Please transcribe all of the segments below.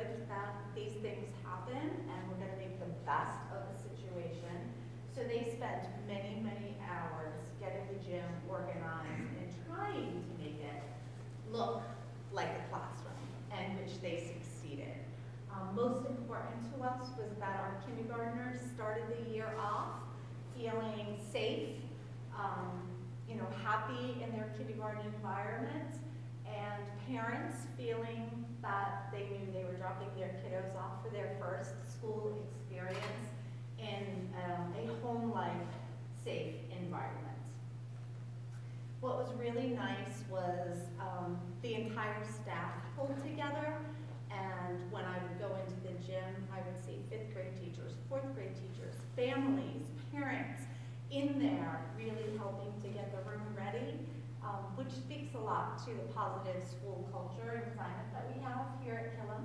understood that these things happen and we're gonna make the best of the situation. So they spent many, many hours getting the gym organized and trying to make it look like a classroom, and which they succeeded. Um, most important to us was that our kindergartners started the year off feeling safe, um, you know, happy in their kindergarten environment, and parents feeling that they knew they were dropping their kiddos off for their first school experience in um, a home-like, safe environment. What was really nice was um, the entire staff pulled together, and when I would go into the gym, I would see fifth grade teachers, fourth grade teachers, families, parents in there really helping to get the room ready, um, which speaks a lot to the positive school culture and climate that we have here at Killam.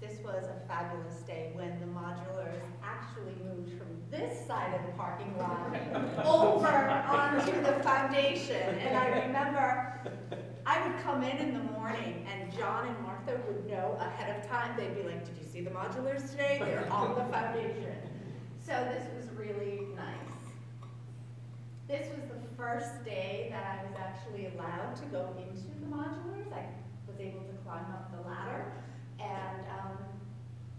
This was a fabulous day when the modulars actually moved from this side of the parking lot over onto the foundation. And I remember, I would come in in the morning and John and Martha would know ahead of time. They'd be like, did you see the modulars today? They're on the foundation. So this was really nice. This was the first day that I was actually allowed to go into the modulars. I was able to climb up the ladder. And, um,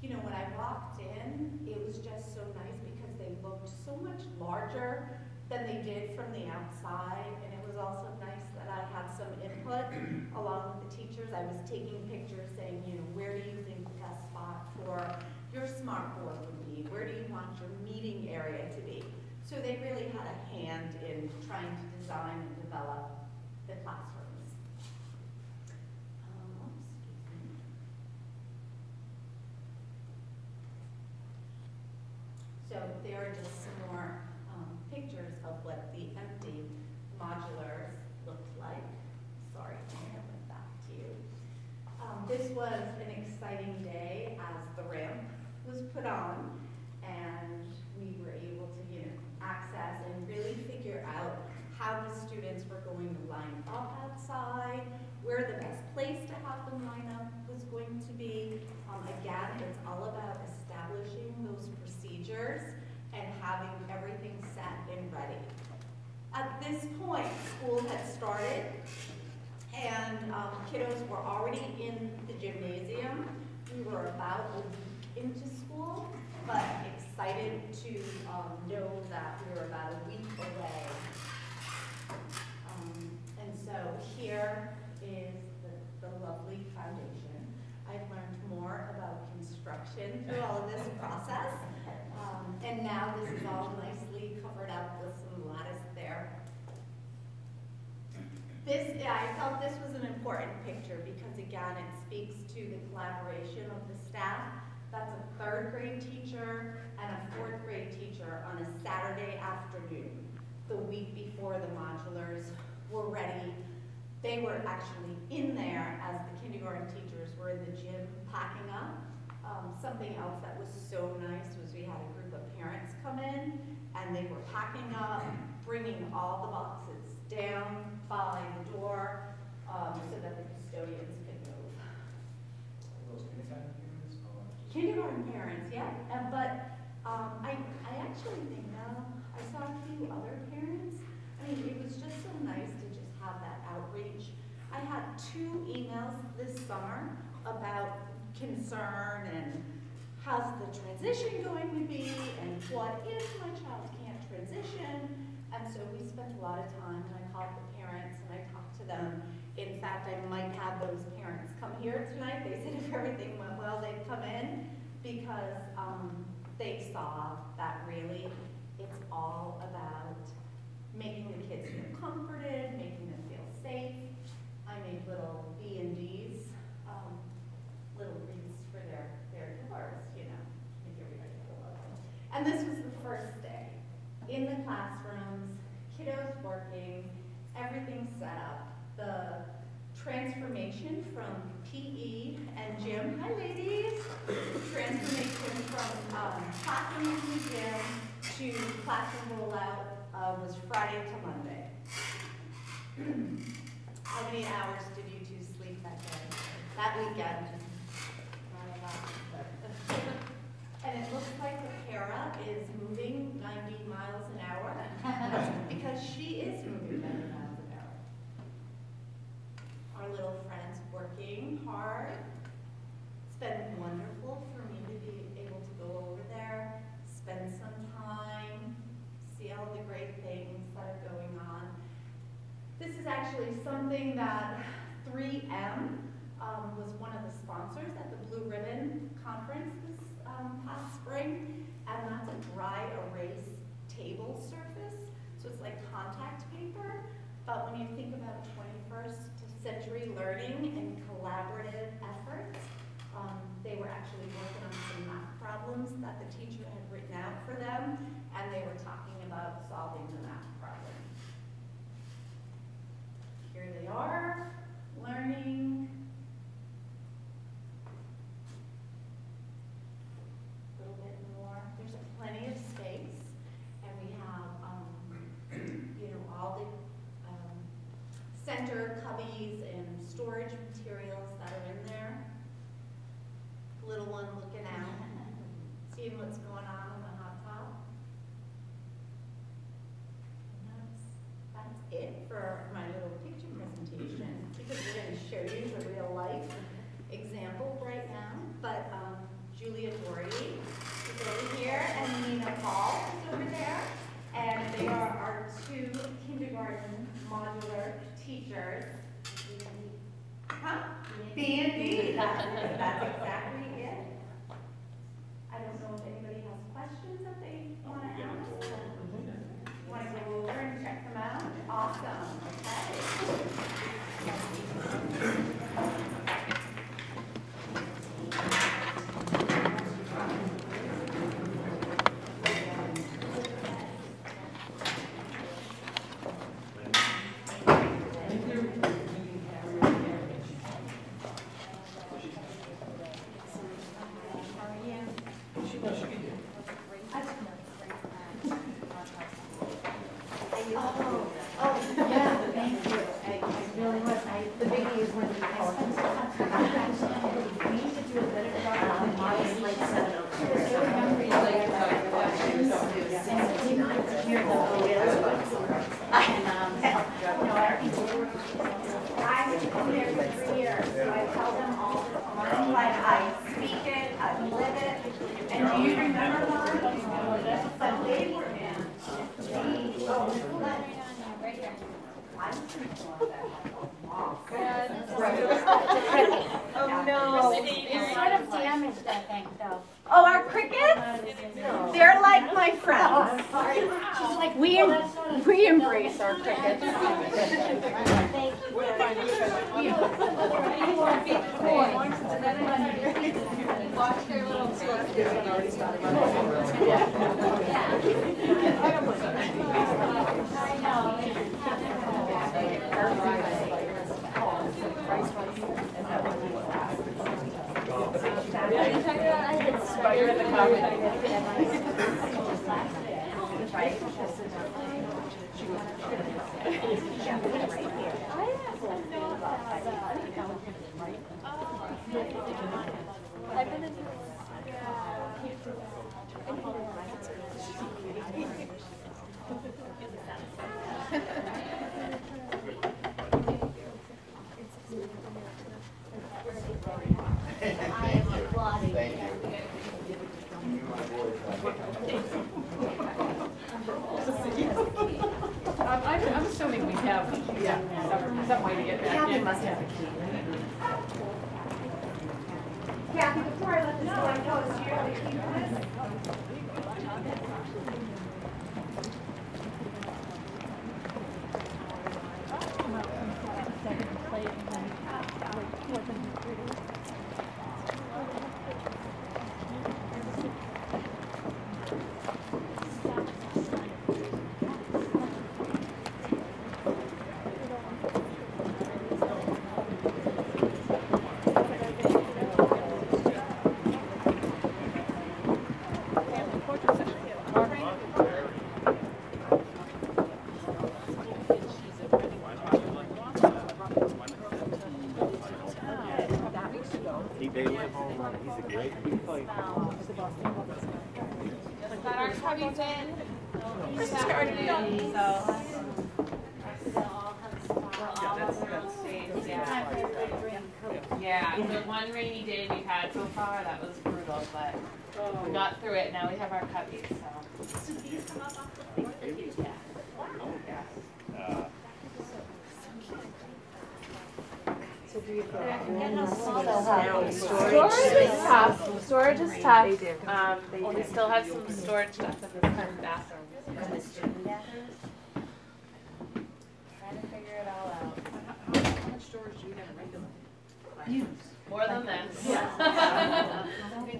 you know, when I walked in, it was just so nice because they looked so much larger than they did from the outside. And it was also nice that I had some input along with the teachers. I was taking pictures saying, you know, where do you think the best spot for your smart board would be? Where do you want your meeting area to be? So they really had a hand in trying to design and develop the classrooms. Um. So there are just some more um, pictures of what the empty modulars looked like. Sorry, I went back to you. Um, This was an exciting day as the ramp was put on and we were able to, you know, access and really figure out how the students were going to line up outside, where the best place to have them line up was going to be. Um, again, it's all about establishing those procedures and having everything set and ready. At this point, school had started, and um, kiddos were already in the gymnasium. We were about a week into excited to um, know that we were about a week away. Um, And so here is the, the lovely foundation. I've learned more about construction through all of this process. Um, And now this is all nicely covered up with some lattice there. This, I felt this was an important picture because again, it speaks to the collaboration of the staff. That's a third grade teacher and a fourth grade teacher on a Saturday afternoon, the week before the modulars were ready. They were actually in there as the kindergarten teachers were in the gym packing up. Um, something else that was so nice was we had a group of parents come in and they were packing up, bringing all the boxes down by the door, um, so that the custodians could move. Those kindergarten parents? Oh, just- Kindergarten parents, yeah, and, but, um, I, I actually think, now I saw a few other parents. I mean, it was just so nice to just have that outreach. I had two emails this summer about concern and how's the transition going to be, and what if my child can't transition? And so we spent a lot of time, and I called the parents and I talked to them. In fact, I might have those parents come here tonight. They said if everything went well, they'd come in because um, they saw that really It's all about making the kids feel comforted, making them feel safe. I made little B and Ds, um, little wreaths for their, their doors, you know, make everybody feel welcome. And this was the first day, in the classrooms, kiddos working, everything set up. The transformation from PE and gym, hi ladies, transformation from um, classroom to gym to classroom rollout uh, was Friday to Monday. How many hours did you two sleep that day, that weekend? And it looks like the para is moving 90 miles an hour because she is moving 90 miles an hour. Our little friend's working hard. It's been wonderful for me to be able to go over there, spend some time, see all the great things that are going on. This is actually something that 3M um, was one of the sponsors at the Blue Ribbon Conference this um, past spring, and that's a dry erase table surface, so it's like contact paper. But when you think about 21st century learning and collaborative efforts, um, they were actually working on some math problems that the teacher had written out for them, and they were talking about solving the math problem. Here they are, learning. A little bit more, there's plenty of space, and we have, um, you know, all the, um, cubbies and storage materials that are in there. Little one looking out, seeing what's going on in the hot tub. And that's, that's it for my little we got through it, now we have our cubbies, so. So these come up off the floor? Yeah. Wow. Storage is tough, storage is tough, um, they, we still have some storage stuff in the current bathroom. Trying to figure it all out. How much storage do you have regularly? More than this.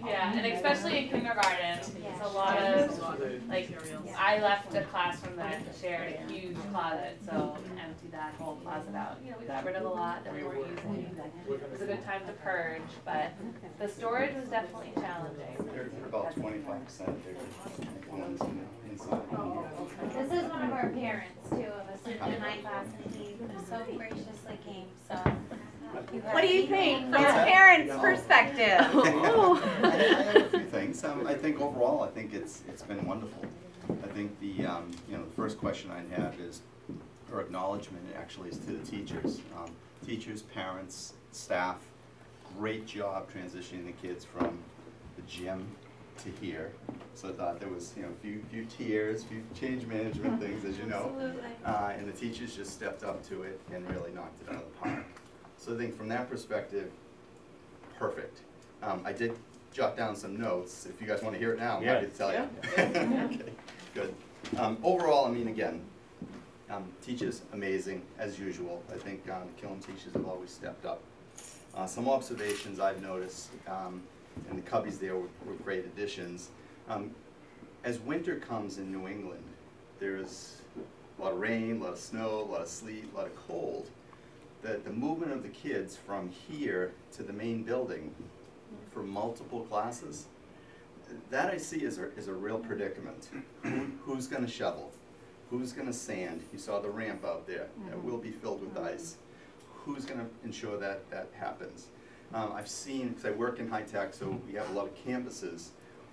Yeah, and especially in kindergarten, it's a lot of, like, I left a classroom that shared a huge closet, so empty that whole closet out. You know, we got rid of a lot that we weren't using. It was a good time to purge, but the storage was definitely challenging. They're they're about twenty-five percent bigger ones in- inside. Oh, this is one of our parents too, of a student in my class, and he so graciously came, so. What do you think from a parent's perspective? I have a few things. Um, I think overall, I think it's, it's been wonderful. I think the, um, you know, the first question I have is, or acknowledgement actually is to the teachers. Um, Teachers, parents, staff, great job transitioning the kids from the gym to here. So I thought there was, you know, a few, few tiers, few change management things, as you know. Uh, and the teachers just stepped up to it and really knocked it out of the park. So I think from that perspective, perfect. Um, I did jot down some notes, if you guys wanna hear it now, I'm happy to tell you. Okay, good. Um, overall, I mean, again, um, teachers, amazing, as usual. I think, um, Killam teachers have always stepped up. Uh, some observations I've noticed, um, and the cubbies there were, were great additions. Um, as winter comes in New England, there's a lot of rain, a lot of snow, a lot of sleet, a lot of cold. The, the movement of the kids from here to the main building for multiple classes, that I see is a, as a real predicament. Who's gonna shovel? Who's gonna sand? You saw the ramp out there, it will be filled with ice. Who's gonna ensure that that happens? Um, I've seen, because I work in high tech, so we have a lot of campuses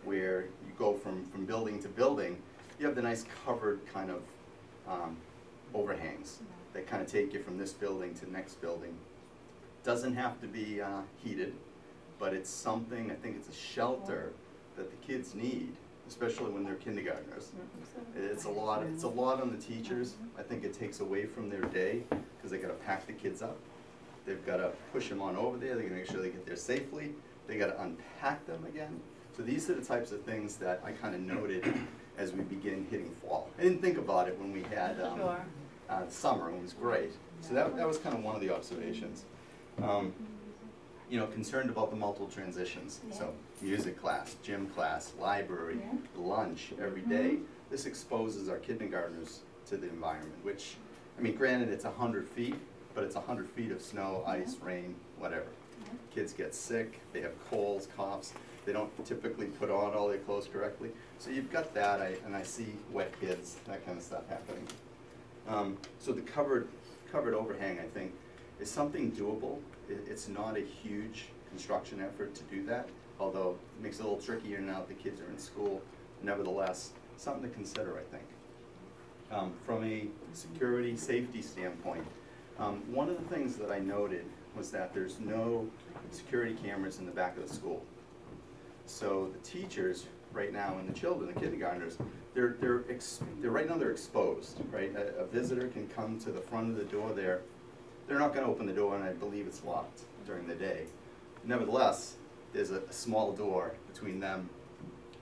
where you go from, from building to building, you have the nice covered kind of, um, overhangs that kind of take you from this building to next building. Doesn't have to be, uh, heated, but it's something, I think it's a shelter that the kids need, especially when they're kindergartners. It's a lot, it's a lot on the teachers, I think it takes away from their day, because they gotta pack the kids up. They've gotta push them on over there, they gotta make sure they get there safely, they gotta unpack them again. So these are the types of things that I kinda noted as we begin hitting fall. I didn't think about it when we had, um, Sure. Uh, summer, and it was great. So that, that was kind of one of the observations. Um, you know, concerned about the multiple transitions, so music class, gym class, library, lunch every day. This exposes our kindergartners to the environment, which, I mean, granted, it's a hundred feet, but it's a hundred feet of snow, ice, rain, whatever. Kids get sick, they have colds, coughs, they don't typically put on all their clothes correctly. So you've got that, I, and I see wet kids, that kind of stuff happening. Um, so the covered, covered overhang, I think, is something doable. It, it's not a huge construction effort to do that, although it makes it a little trickier now that the kids are in school. Nevertheless, something to consider, I think. Um, from a security, safety standpoint, um, one of the things that I noted was that there's no security cameras in the back of the school. So the teachers right now and the children, the kindergartners, they're, they're, ex- they're, right now they're exposed, right? A, a visitor can come to the front of the door there. They're not gonna open the door and I believe it's locked during the day. Nevertheless, there's a, a small door between them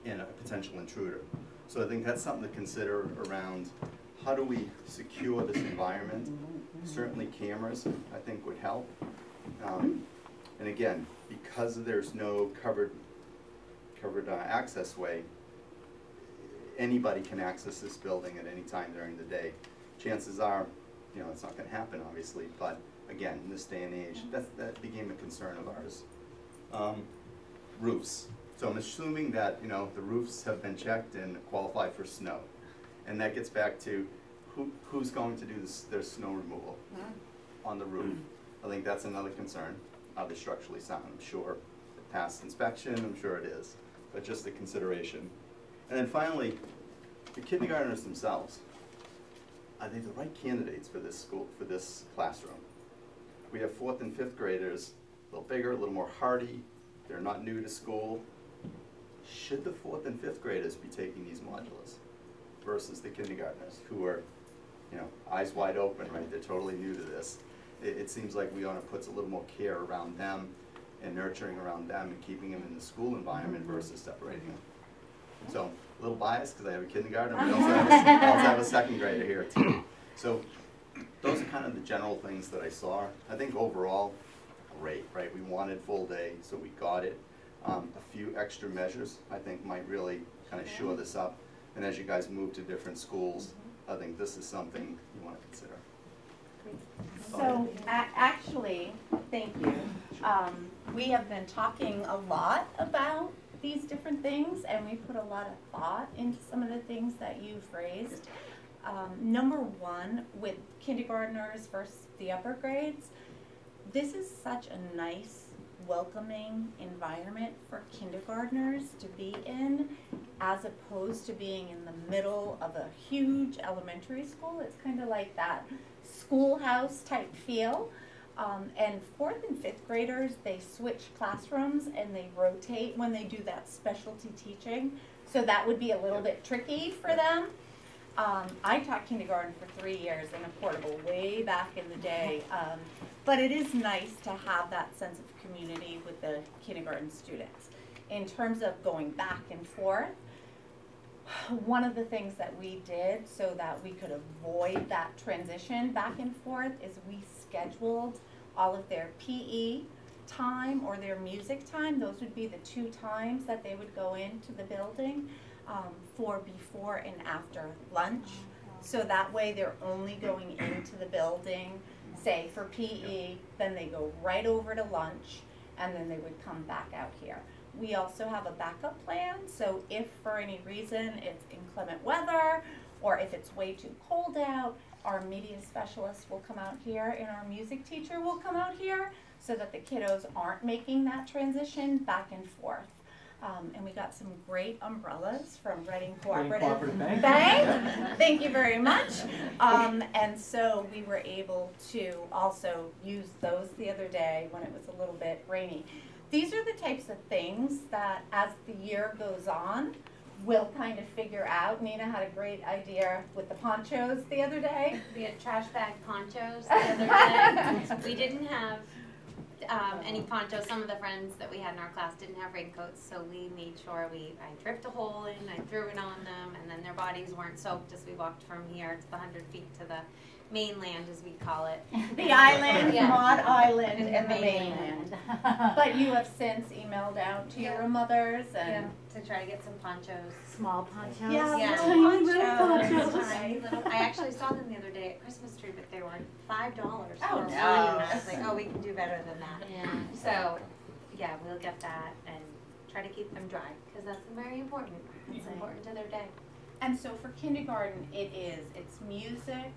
and a potential intruder. So I think that's something to consider around how do we secure this environment? Certainly cameras, I think would help. Um, and again, because there's no covered, covered uh, access way, anybody can access this building at any time during the day. Chances are, you know, it's not gonna happen, obviously, but again, in this day and age, that, that became a concern of ours. Um, roofs. So I'm assuming that, you know, the roofs have been checked and qualify for snow. And that gets back to who, who's going to do this, their snow removal on the roof? I think that's another concern. Are they structurally sound? I'm sure it passed inspection, I'm sure it is, but just a consideration. And then finally, the kindergartners themselves, are they the right candidates for this school, for this classroom? We have fourth and fifth graders, a little bigger, a little more hardy, they're not new to school. Should the fourth and fifth graders be taking these modules versus the kindergartners who are, you know, eyes wide open, right, they're totally new to this? It, it seems like we ought to put a little more care around them and nurturing around them and keeping them in the school environment versus separating them. So, a little biased, because I have a kindergarten, but I also have a, I also have a second grader here too. So, those are kind of the general things that I saw. I think overall, great, right? We wanted full day, so we got it. Um, a few extra measures, I think, might really kind of shore this up. And as you guys move to different schools, I think this is something you want to consider. So, a- actually, thank you. Um, we have been talking a lot about these different things, and we put a lot of thought into some of the things that you've raised. Um, number one, with kindergartners versus the upper grades, this is such a nice, welcoming environment for kindergartners to be in, as opposed to being in the middle of a huge elementary school. It's kind of like that schoolhouse type feel. Um, and fourth and fifth graders, they switch classrooms and they rotate when they do that specialty teaching. So that would be a little bit tricky for them. Um, I taught kindergarten for three years in a portable way back in the day. Um, but it is nice to have that sense of community with the kindergarten students. In terms of going back and forth, one of the things that we did so that we could avoid that transition back and forth is we scheduled all of their PE time or their music time. Those would be the two times that they would go into the building um, for before and after lunch. So that way they're only going into the building, say for PE, then they go right over to lunch, and then they would come back out here. We also have a backup plan, so if for any reason it's inclement weather, or if it's way too cold out, our media specialist will come out here and our music teacher will come out here so that the kiddos aren't making that transition back and forth. Um, and we got some great umbrellas from Reading Cooperative, Cooperative Bank. Bank. Thank you very much. Um, and so we were able to also use those the other day when it was a little bit rainy. These are the types of things that as the year goes on, we'll kind of figure out. Nina had a great idea with the ponchos the other day. We had trash bag ponchos the other day. We didn't have, um, any ponchos. Some of the friends that we had in our class didn't have raincoats, so we made sure we, I dripped a hole in, I threw it on them, and then their bodies weren't soaked as we walked from here to the hundred feet to the mainland, as we call it. The island, Yeah. Maud Island, And the and the mainland. But you have since emailed out to your Yeah. mothers Yeah, and. to try to get some ponchos. Small ponchos. Yeah, Yeah. tiny little Ponchos. ponchos. Tiny little- I actually saw them the other day at Christmas tree, but they were five dollars Oh, no. And I was like, oh, we can do better than that. Yeah. So, yeah, we'll get that and try to keep them dry, because that's very important. It's Right. important to their day. And so for kindergarten, it is, it's music,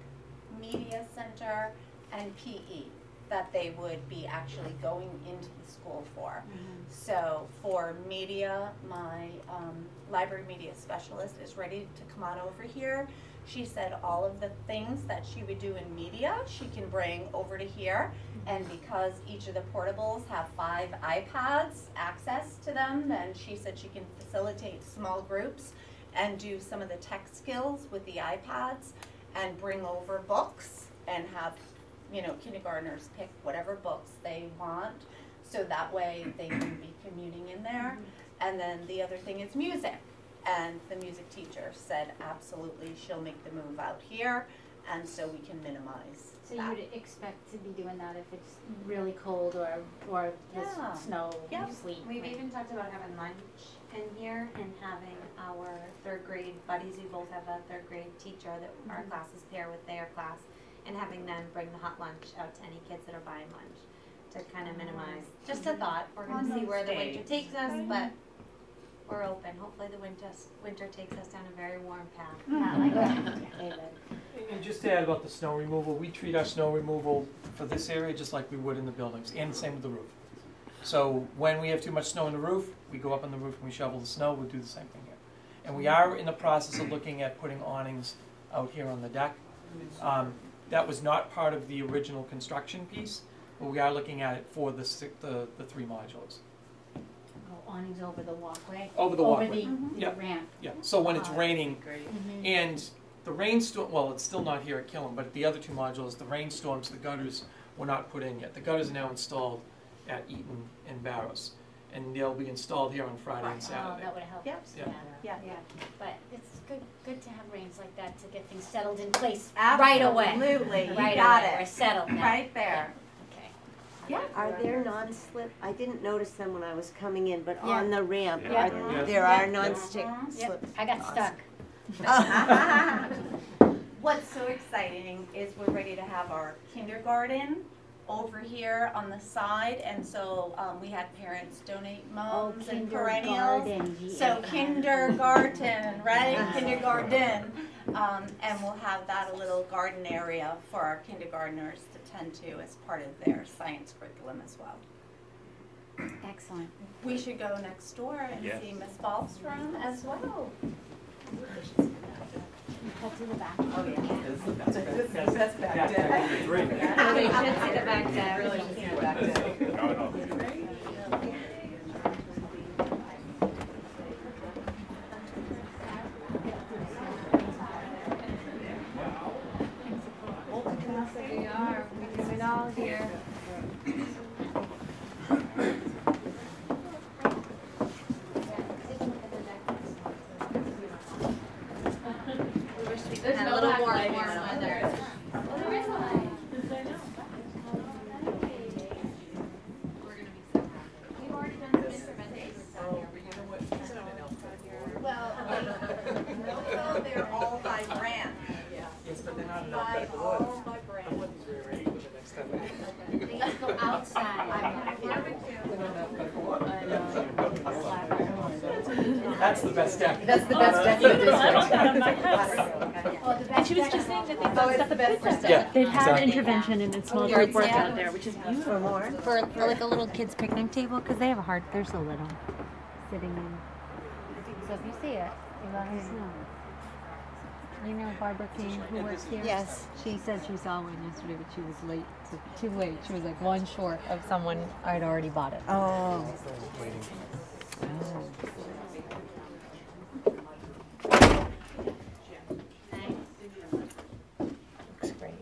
media center, and PE that they would be actually going into the school for. So for media, my um, library media specialist is ready to come on over here. She said all of the things that she would do in media, she can bring over to here. And because each of the portables have five iPads access to them, then she said she can facilitate small groups and do some of the tech skills with the iPads and bring over books and have, you know, kindergartners pick whatever books they want. So that way they can be commuting in there. And then the other thing is music. And the music teacher said absolutely she'll make the move out here and so we can minimize So that. you'd expect to be doing that if it's really cold or, or there's Yeah. snow, Yep. sleet. We've right? even talked about having lunch in here and having our third grade buddies, we both have a third grade teacher that our mm-hmm. classes pair with their class, and having them bring the hot lunch out to any kids that are buying lunch, to kind of minimize, just a mm-hmm. thought, we're gonna see those where the winter takes us, but we're open, hopefully the winter, winter takes us down a very warm path. Mm-hmm. Not like that. David. And just to add about the snow removal, we treat our snow removal for this area just like we would in the buildings, and same with the roof. So when we have too much snow on the roof, we go up on the roof and we shovel the snow, we do the same thing here. And we are in the process of looking at putting awnings out here on the deck. Um, that was not part of the original construction piece, but we are looking at it for the si- the, the three modules. Oh, awnings over the walkway? Over the walkway. Over the, Yeah. the ramp. Yeah, so when it's raining, Mhm. and the rainstorm, well, it's still not here at Killam, but the other two modules, the rainstorms, the gutters were not put in yet. The gutters are now installed at Eaton and Barrows, and they'll be installed here on Friday and Oh, Saturday. that would help. Yep. Yeah. Yeah. Yeah, but it's good, good to have rains like that to get things settled in place right away. Absolutely, you Right got away, we're it, settled now. right there. Okay. Yeah. Are there non-slip, I didn't notice them when I was coming in, but Yeah. on the ramp, Yeah. are- there are non-stick Mhm. slip? I got stuck. What's so exciting is we're ready to have our kindergarten over here on the side, and so, um, we had parents donate Oh, mums and perennials. So kindergarten, right? Kindergarten. Um, and we'll have that a little garden area for our kindergartners to tend to as part of their science curriculum as well. Excellent. We should go next door and Yes. see Miss Ball's room as well. Cut to the back. Oh, yeah. This is the best back- This is the best- best back yeah, deck. back three. We should see the back deck. Really should see the back deck. No, no. We are, we do it all here. We wish we could have a little more warm weather. Oh, there is a light. We're gonna be so happy. We've already done some interventions down here. Well, so they're all by brand. Yes, but they're not in By alphabetical all order. by I brand. wouldn't rearrange them the next time. They used to go outside. That's the best deck. That's the best deck in the district. I want that on my house. Well, the best And she was deck- just saying that they've Oh, done it's stuff the at best Yeah, They've had exactly. intervention and it's small Yard group work sale. out there, which is beautiful. For? For, for like a little kid's picnic table, because they have a hard, they're so little, sitting in. So if you see it, you let us know. You know Barbara King, who works here? Yes. She said she saw one yesterday, but she was late, so too late. She was like one short of someone I'd already bought it. Oh. oh. Looks great.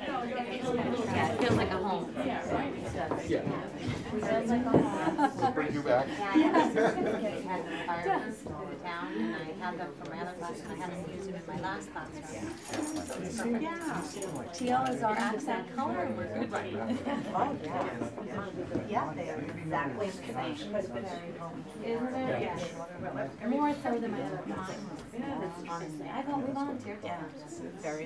Yeah, it feels like a home. Bring you back. Yeah, I had the firemen in town, and I had them for my other class, and I had them use them in my last classroom. Yeah. Teal is our accent color. Oh, yeah. Yeah, they are exactly the same. Isn't it? Yes. More so than my other classes. Honestly, I go, we volunteer for Yeah, them. very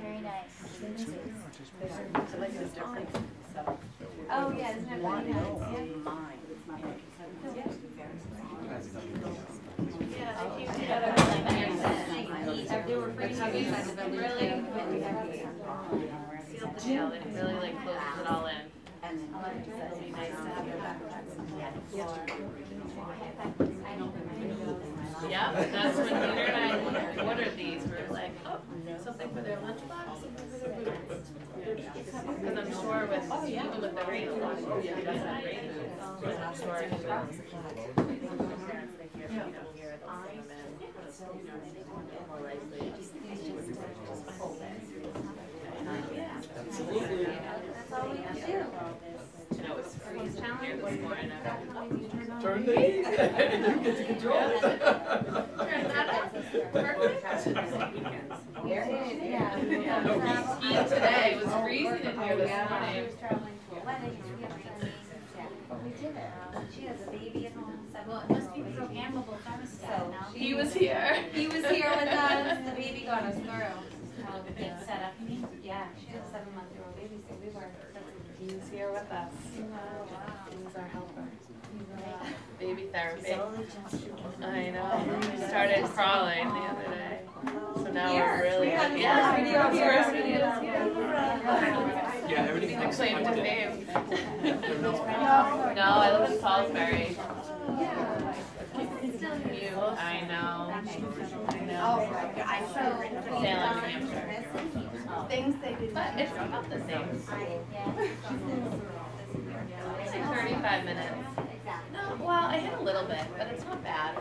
Very nice. Oh, yeah, isn't it really nice? Yeah. They were pretty heavy inside the building. Really, sealed the deal, it really like closes it all in. It'll be nice to have. Yeah, that's when Peter and I ordered these, we were like, oh, something for their lunchbox, something for their breakfast. Cause I'm sure with, even with the rain, a lot of people doesn't have rain, but I'm sure it will. Absolutely. That's all we can do. And it was freeze down here this morning, Turn the heat, and you get to control it. Turn that up, perfect. Yeah. Even today, it was freezing in here this morning. traveling to a wedding, and we have friends. Yeah. We did it. She has a baby at home, seven. Well, it must be programmable thermostat now. He was here. He was here with us, and the baby got us through. How the thing set up. Yeah, she had a seven month old baby, so we were. He was here with us. Oh, he was our helper. Baby therapy. I know. He started crawling the other day. So now we're really. we had Yeah, first video his here. First. Yeah, everything Big else. claim I to fame. No, No, I live in Salisbury. You, I know. I know. Salem, New Hampshire. Things they do. But it's about the same. It's like thirty-five minutes. No, well, I hit a little bit, but it's not bad.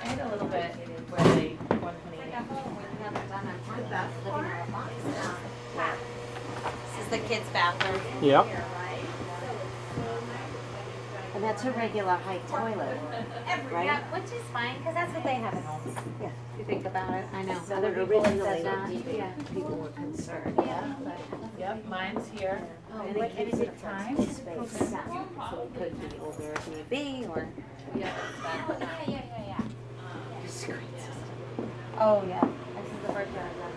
I hit a little bit where they, one This is the kids' bathroom. Yep. And that's a regular height toilet, right? Yeah, which is fine, because that's what they have at home. Yeah. If you think about it, I know. So Other people have originally, said that. yeah, people were concerned. Yeah, but. Yep, mine's here. Oh, and it gives it time space, so it could be over Airbnb or. Yeah, it's that. Yeah, yeah, yeah, yeah. Oh, yeah. This is the first time I've done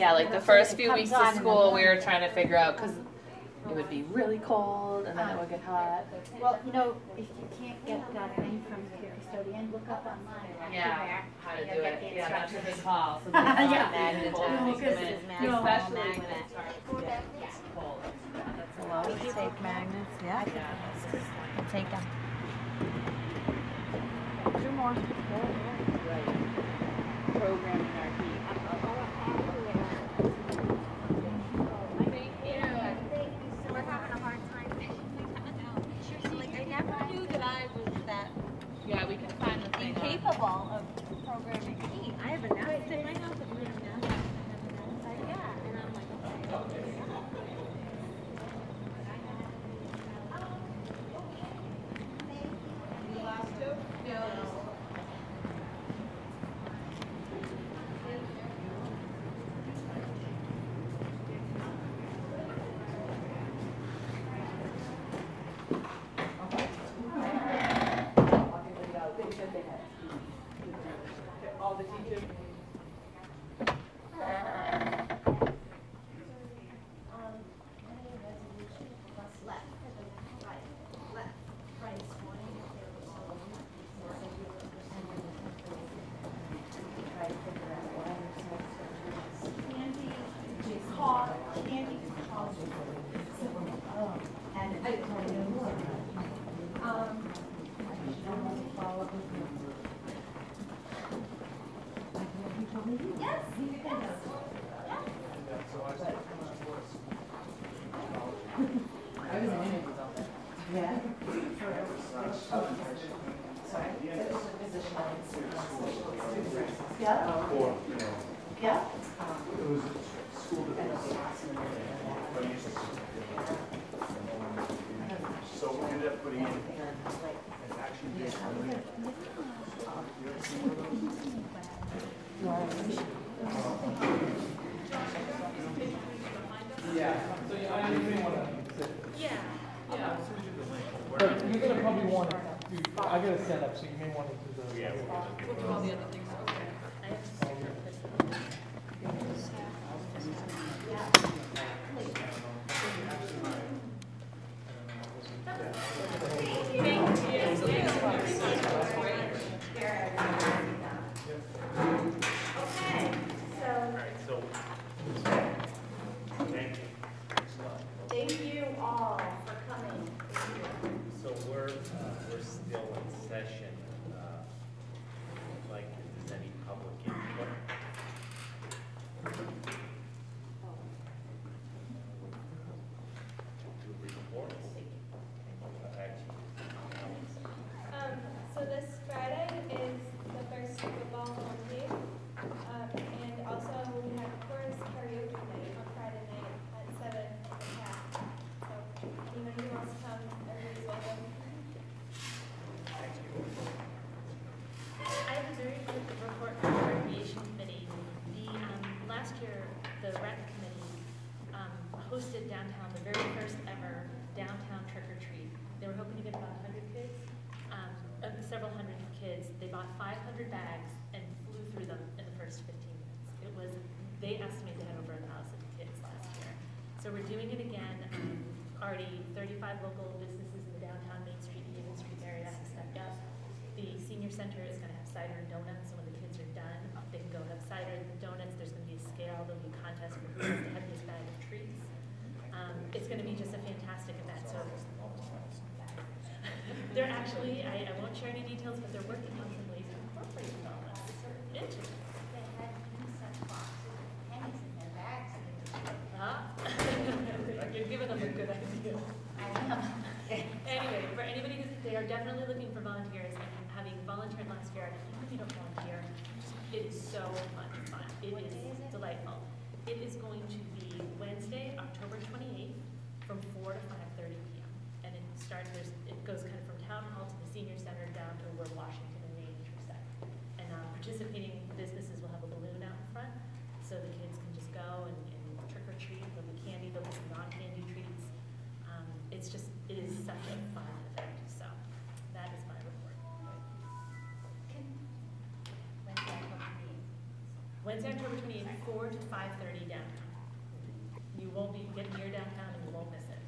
Yeah, like the first few weeks of school, we were trying to figure out, cause it would be really cold and then it would get hot. Well, you know, if you can't get that thing from your custodian, look up online. Yeah, how to do it. Yeah, that's a big call. So Yeah. magnet No, to because- come in. no, Especially when magnet. it starts to get cold. Yeah, that's a lot. We take magnets, yeah. Yeah. We'll take them. Two more. Programming our heat. We're having a hard time figuring that out. Like, I never knew that I was that Yeah, we can find the incapable of programming. I have a nest in we're still in session, uh, like, if there's any public input. Do reports. Uh, actually, Um, so this Friday is the first football home game. Um, and also we have chorus karaoke night on Friday night at seven at the cat. So anyone who wants to come, everybody's welcome. I have a very good report from the recreation committee. The, um, last year, the rec committee, um, hosted downtown, the very first ever downtown trick or treat. They were hoping to get about hundred kids, um, uh, several hundred kids. They bought five hundred bags and flew through them in the first fifteen minutes. It was, they estimate they had over a thousand kids last year. So we're doing it again. Um, Already thirty-five local businesses in the downtown Main Street, and Haven Street area have stepped up. The senior center is gonna have cider and donuts, so when the kids are done, they can go have cider and donuts, there's gonna be a scale, there'll be a contest for who has the heaviest bag of treats. Um, it's gonna be just a fantastic event. They're actually, I, I won't share any details, but they're working on some ways to incorporate all this into it. They had such boxes of pennies in their bags. Ah, You're giving them a good idea. I know. Anyway, for anybody who's, they are definitely looking for volunteers, and having volunteered last year, and even if you don't volunteer, it is so much fun. It What is day is it? delightful. It is going to be Wednesday, October twenty-eighth, from four to five thirty P M. And it starts, there's, it goes kind of from Town Hall to the Senior Center down to where Washington and Main intersect. And, uh, participating businesses will have a balloon out in front, so the kids can just go and, and trick or treat, there'll be candy, there'll be some non-candy treats. Um, it's just, it is such a fun event, so that is my report. Wednesday, October 28th. Wednesday, October twenty-eighth, four to five thirty downtown. You won't be getting near downtown and you won't miss it.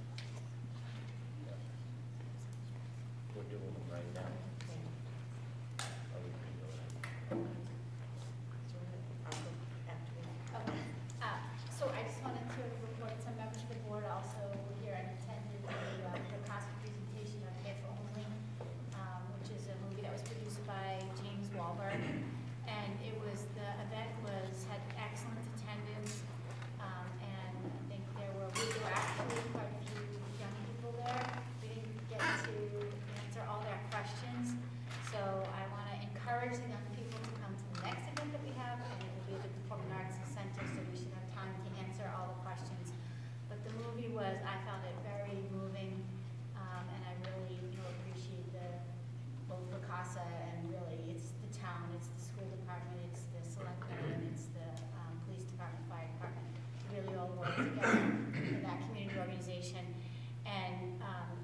We're doing them right now. Are we gonna go ahead? Okay. Uh, So I just wanted to report some members of the board also were here and attended the, uh, the CASA presentation of Care for Only, um, which is a movie that was produced by James Wahlberg. And it was, the event was, had excellent attendance, um, and I think there were, there were actually quite a few young people there. We didn't get to answer all their questions, so I want to encourage the young people to come to the next event that we have, and it will be at the Performing Arts Center, so we should have time to answer all the questions. But the movie was, I found it very moving, um, and I really, you know, appreciate the, both the CASA and really, it's the town, it's the school department, it's the selectmen, and it's the, um, police department, fire department, really all work together in that community organization. And, um,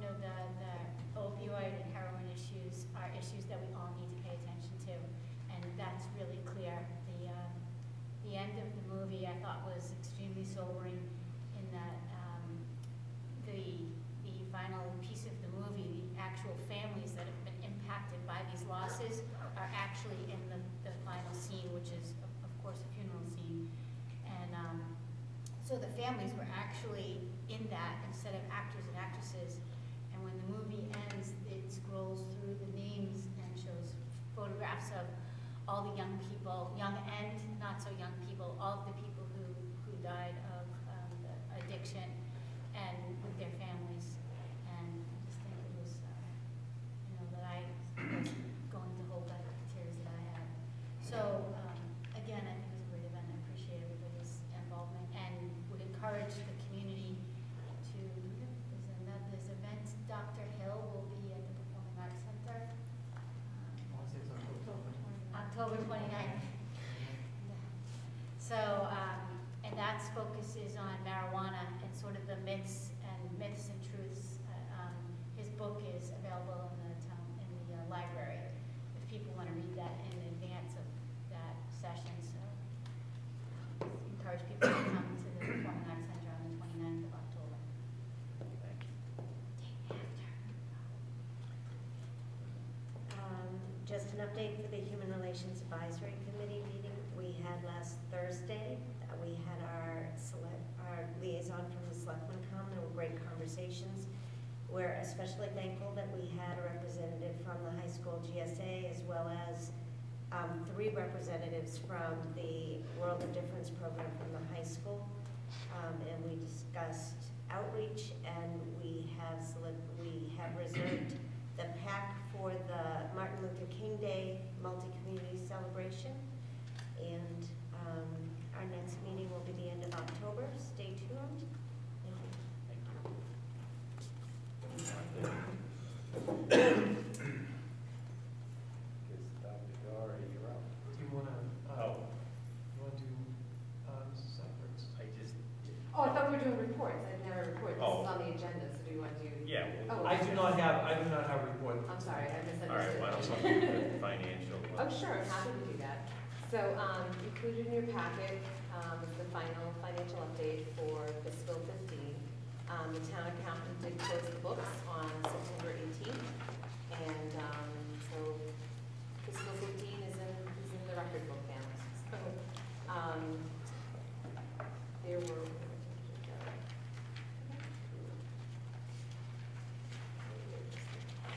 you know, the, the opioid and heroin issues are issues that we all need to pay attention to, and that's really clear. The, um, the end of the movie, I thought was extremely sobering in that, um, the, the final piece of the movie, the actual families that have been impacted by these losses are actually in the, the final scene, which is, of course, a funeral scene. And, um, so the families were actually in that instead of actors and actresses. And when the movie ends, it scrolls through the names and shows photographs of all the young people, young and not so young people, all of the people who, who died of um, addiction and with their families. And I just think it was, uh, you know, that I was going to hold back the tears that I had. So, um, again, I think it was a great event. I appreciate everybody's involvement and would encourage the community to, there's another, this event, Dr. Hill will be at the Performing Arts Center. um, October 29th. So, um, and that's focuses on marijuana and sort of the myths and myths and truths. Uh, um, His book is available in the town, in the uh, library, if people want to read that in advance of that session, so. Encourage people to come to the Performing Arts Center on the 29th of October. Um, Just an update for the Human Relations Advisory Committee meeting we had last Thursday. Uh, We had our select, our liaison from the Selectmen come, there were great conversations. We're especially thankful that we had a representative from the high school GSA as well as um, three representatives from the World of Difference program from the high school. Um, And we discussed outreach and we have, we have reserved the pack for the Martin Luther King Day multi-community celebration. And um, our next meeting will be the end of October. Stay tuned. Thank you. Is Dr. Doherty, you're up. Do you wanna, uh, Oh. you wanna do, uh, Mrs. Seifert's? I just, Oh, I thought we were doing reports, I never reported, this Oh. is on the agenda, so do you want to do? yeah. we'll- Oh. I do not have, I do not have a report. I'm sorry, I misunderstood. All right, why don't we do the financial? Oh, sure, I'm happy to do that. So, um, included in your packet, um, is the final financial update for fiscal fifteen. Um, the town accountant did close the books on September 18th, and um, so fiscal 15 is in, is in the record book now. So, um, there were,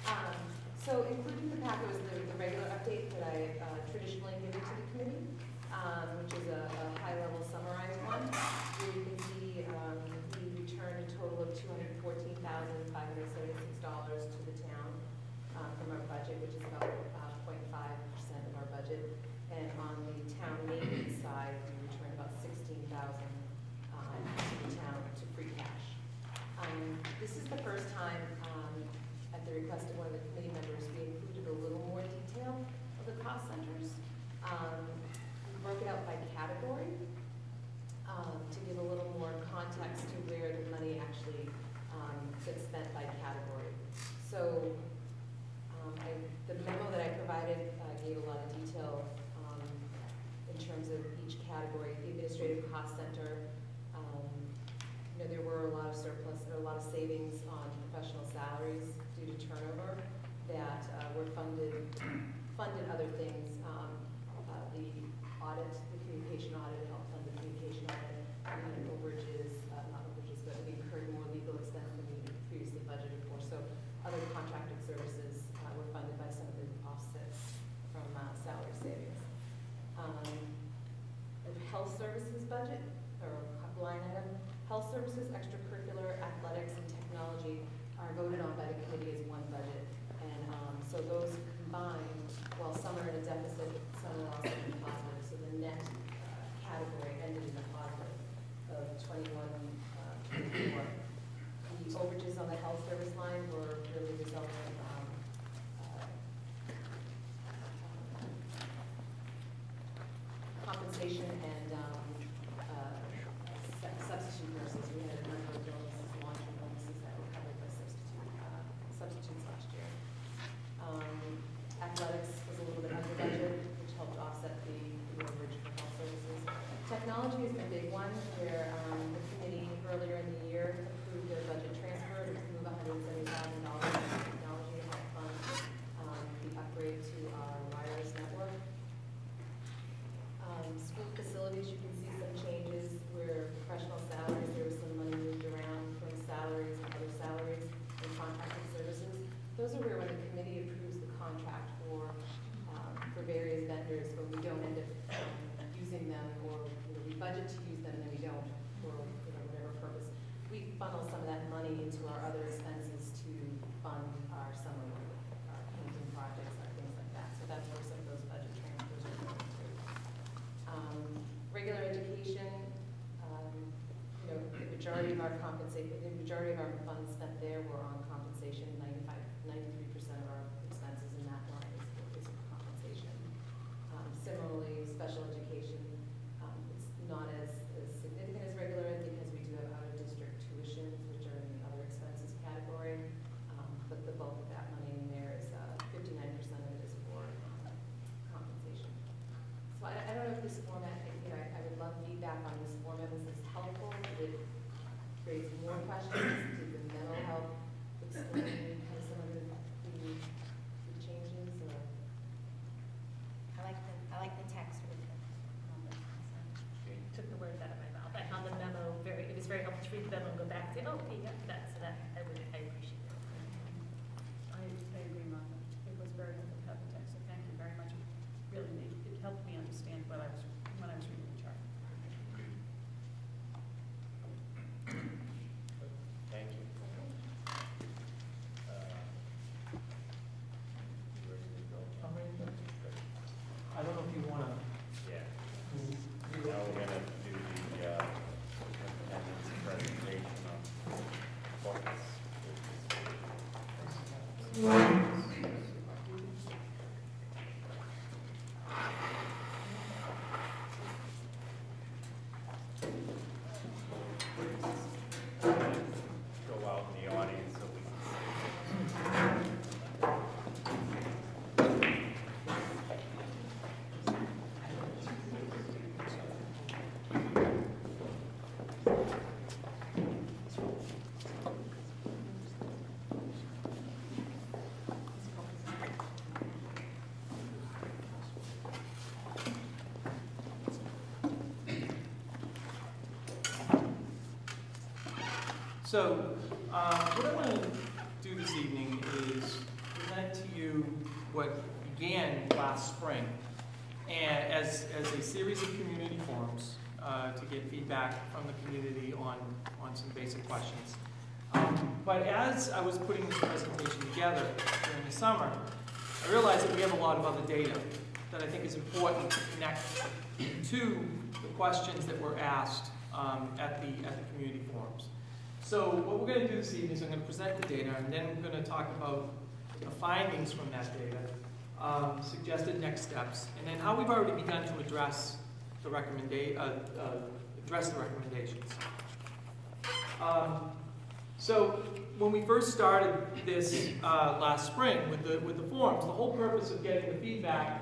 um, so including the packet was the, the regular update that I uh, traditionally give to the committee, um, which is a, a on the town maintenance side, we returned about sixteen thousand um, to the town to free cash. Um, this is the first time, um, at the request of one of the committee members, we included a little more detail of the cost centers. We broke it out by category to give a little more context to where the money actually gets spent by category. So The memo that I provided uh, gave a lot of detail terms of each category, the administrative cost center, um, you know, there were a lot of surplus, a lot of savings on professional salaries due to turnover that uh, were funded, funded other things, um, uh, the audit, the communication audit, population, 95, 93% what began last spring, and as, as a series of community forums uh, to get feedback from the community on, on some basic questions. Um, But as I was putting this presentation together during the summer, I realized that we have a lot of other data that I think is important to connect to the questions that were asked um, at the, at the community forums. So what we're going to do this evening is I'm going to present the data, and then we're going to talk about the findings from that data, um, suggested next steps, and then how we've already begun to address the uh, uh, address the recommendations. Um, so when we first started this uh, last spring with the, with the forums, the whole purpose of getting the feedback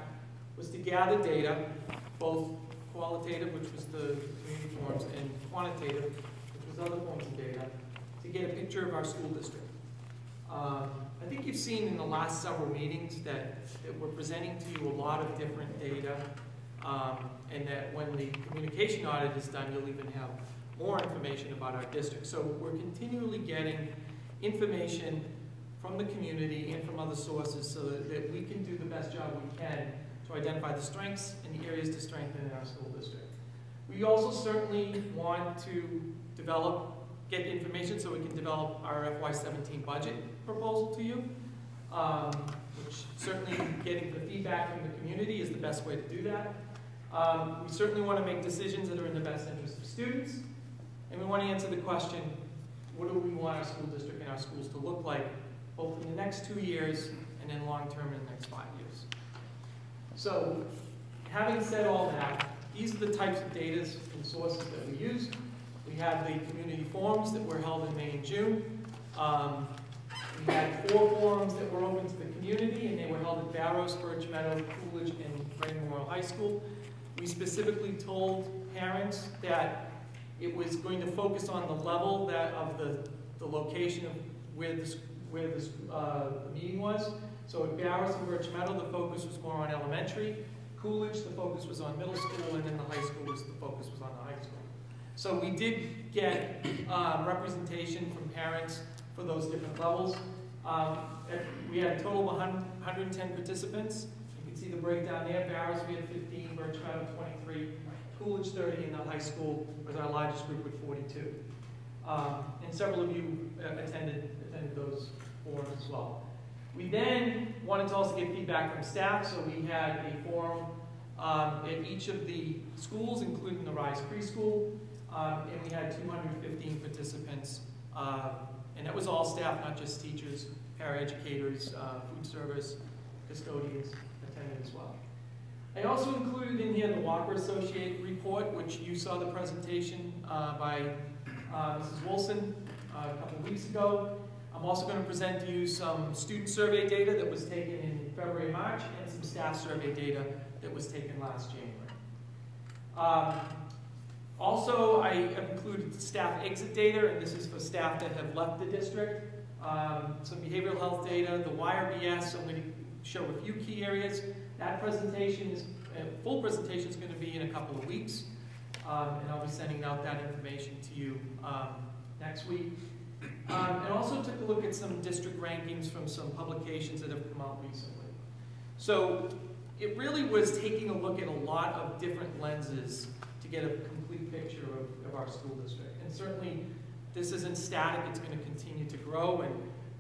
was to gather data, both qualitative, which was the community forums, and quantitative, which was other forms of data, to get a picture of our school district. Um, think you've seen in the last several meetings that, that we're presenting to you a lot of different data, um, and that when the communication audit is done, you'll even have more information about our district. So we're continually getting information from the community and from other sources so that, that we can do the best job we can to identify the strengths and the areas to strengthen in our school district. We also certainly want to develop, get information so we can develop our FY17 budget proposal to you, um, which certainly getting the feedback from the community is the best way to do that. Um, we certainly want to make decisions that are in the best interest of students, and we want to answer the question, what do we want our school district and our schools to look like, both in the next two years and then long-term in the next five years. So, having said all that, these are the types of data and sources that we use. We have the community forums that were held in May and June. Um, we had four forums that were open to the community, and they were held at Barrows, Birch Meadow, Coolidge, and Brandon Memorial High School. We specifically told parents that it was going to focus on the level that of the, the location of where this where this uh, the meeting was. So at Barrows and Birch Meadow, the focus was more on elementary. Coolidge, the focus was on middle school, and then the high school was the focus was on the high school. So we did get um, representation from parents for those different levels. Um, we had a total of 100, 110 participants. You can see the breakdown there. Barrows, we had 15, Birch Meadow, 23, Coolidge, 30, and the high school was our largest group with 42. Um, and several of you uh, attended, attended those forums as well. We then wanted to also get feedback from staff, so we had a forum um, at each of the schools, including the Rise Preschool, um, and we had 215 participants, uh, and that was all staff, not just teachers, paraeducators, uh, food service, custodians attended as well. I also included in here the Walker Associate report, which you saw the presentation uh, by uh, Mrs. Wilson uh, a couple weeks ago. I'm also going to present to you some student survey data that was taken in February, March, and some staff survey data that was taken last January. Um, also, I included staff exit data, and this is for staff that have left the district. Um, some behavioral health data, the YRBS, I'm going to show a few key areas. That presentation is, uh, full presentation is going to be in a couple of weeks, um, and I'll be sending out that information to you um, next week. Um, and also took a look at some district rankings from some publications that have come out recently. So it really was taking a look at a lot of different lenses get a complete picture of, of our school district. And certainly, this isn't static, it's going to continue to grow, and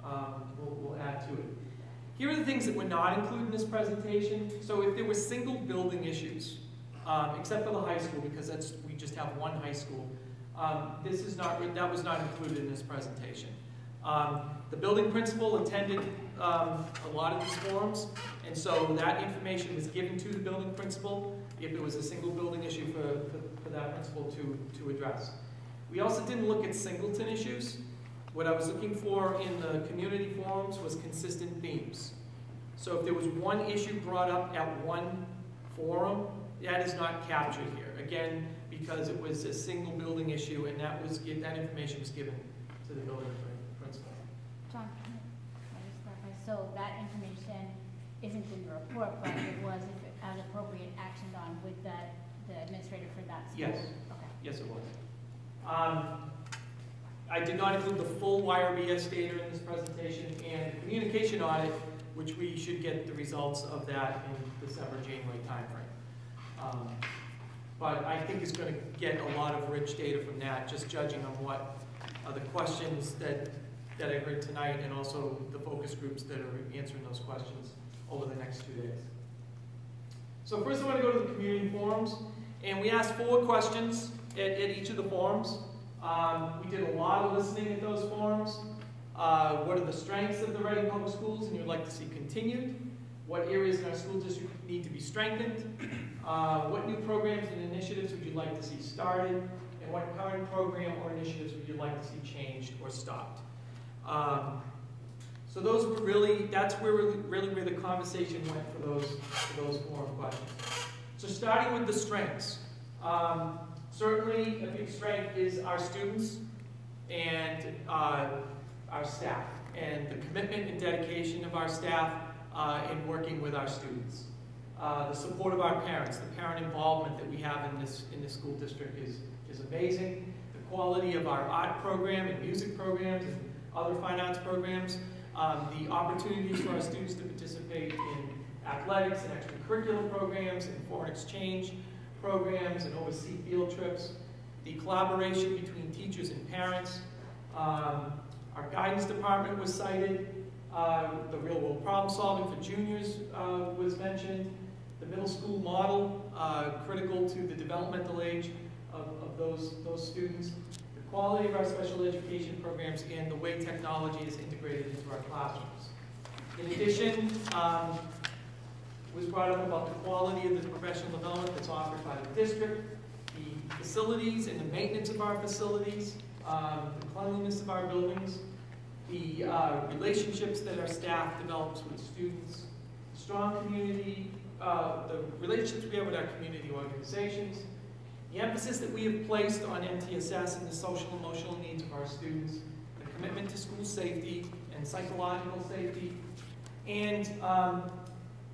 um, we'll, we'll add to it. Here are the things that were not included in this presentation. So if there were single building issues, um, except for the high school, because that's we just have one high school, um, this is not, that was not included in this presentation. Um, the building principal attended um, a lot of these forums, and so that information was given to the building principal if it was a single building issue for, for, for that principal to, to address. We also didn't look at singleton issues. What I was looking for in the community forums was consistent themes. So if there was one issue brought up at one forum, that is not captured here. Again, because it was a single building issue and that was that information was given to the building principal. John? So that information isn't in the report, but it was as appropriate actioned on with the, the administrator for that school? Yes. Okay. Yes, it was. Um, I did not include the full YRBS data in this presentation, and the communication audit which we should get the results of that in December, January timeframe. Um, But I think it's gonna get a lot of rich data from that, just judging on what are the questions that, that I heard tonight, and also the focus groups that are answering those questions over the next two days. So first I want to go to the community forums, and we asked four questions at, at each of the forums. Um, we did a lot of listening at those forums. Uh, what are the strengths of the Reading Public Schools and you'd like to see continued? What areas in our school district need to be strengthened? Uh, what new programs and initiatives would you like to see started? And what current program or initiatives would you like to see changed or stopped? Um, so those were really, that's where really, where the conversation went for those, for those forum questions. So starting with the strengths. Um, certainly, a big strength is our students and uh, our staff, and the commitment and dedication of our staff uh, in working with our students. Uh, the support of our parents, the parent involvement that we have in this, in this school district is, is amazing. The quality of our art program and music programs and other fine arts programs, um, the opportunities for our students to participate in athletics and extracurricular programs and foreign exchange programs and overseas field trips, the collaboration between teachers and parents. Um, our guidance department was cited. Uh, the real world problem solving for juniors uh, was mentioned. The middle school model, uh, critical to the developmental age of, of those, those students. Quality of our special education programs and the way technology is integrated into our classrooms. In addition, um, was brought up about the quality of the professional development that's offered by the district, the facilities and the maintenance of our facilities, um, the cleanliness of our buildings, the uh, relationships that our staff develops with students, strong community, uh, the relationships we have with our community organizations, the emphasis that we have placed on MTSS and the social emotional needs of our students, the commitment to school safety and psychological safety, and um,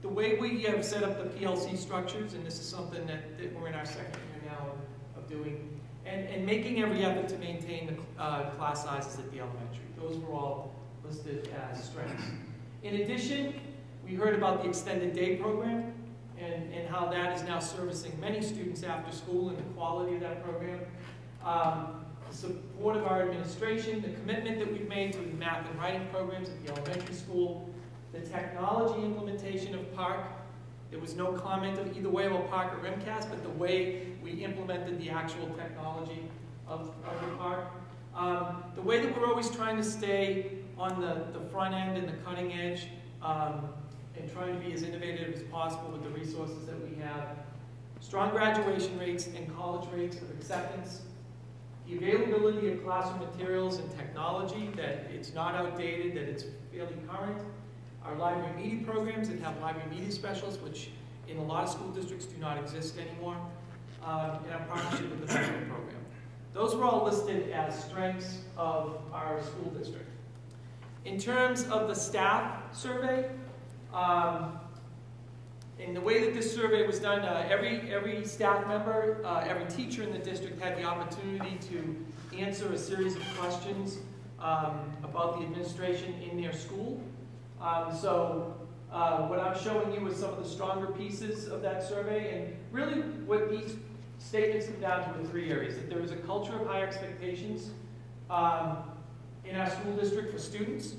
the way we have set up the PLC structures, and this is something that, that we're in our second year now of, of doing, and, and making every effort to maintain the uh, class sizes at the elementary. Those were all listed as strengths. In addition, we heard about the extended day program and, and how that is now servicing many students after school and the quality of that program. Um, the support of our administration, the commitment that we've made to the math and writing programs at the elementary school, the technology implementation of PARCC. There was no comment of either way about PARCC or MCAS, but the way we implemented the actual technology of, of the PARCC. Um, the way that we're always trying to stay on the, the front end and the cutting edge um, and trying to be as innovative as possible with the resources that we have. Strong graduation rates and college rates of acceptance. The availability of classroom materials and technology, that it's not outdated, that it's fairly current. Our library media programs that have library media specialists, which in a lot of school districts do not exist anymore. Um, and our partnership with the federal program. Those were all listed as strengths of our school district. In terms of the staff survey, um, in the way that this survey was done, uh, every, every staff member, uh, every teacher in the district had the opportunity to answer a series of questions um, about the administration in their school. Um, so uh, what I'm showing you is some of the stronger pieces of that survey, and really what these statements come down to are three areas. That there is a culture of high expectations um, in our school district for students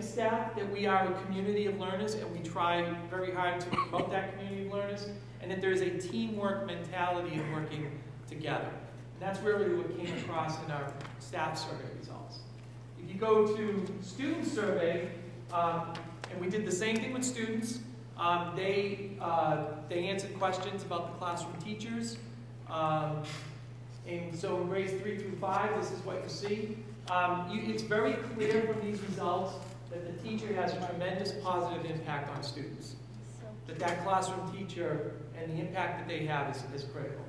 staff, that we are a community of learners and we try very hard to promote that community of learners, and that there's a teamwork mentality in working together. And that's really what came across in our staff survey results. If you go to student survey, um, and we did the same thing with students, um, they, uh, they answered questions about the classroom teachers, um, and so in grades three through five, this is what you see. Um, you, it's very clear from these results that the teacher has a tremendous positive impact on students. That that classroom teacher and the impact that they have is, is critical.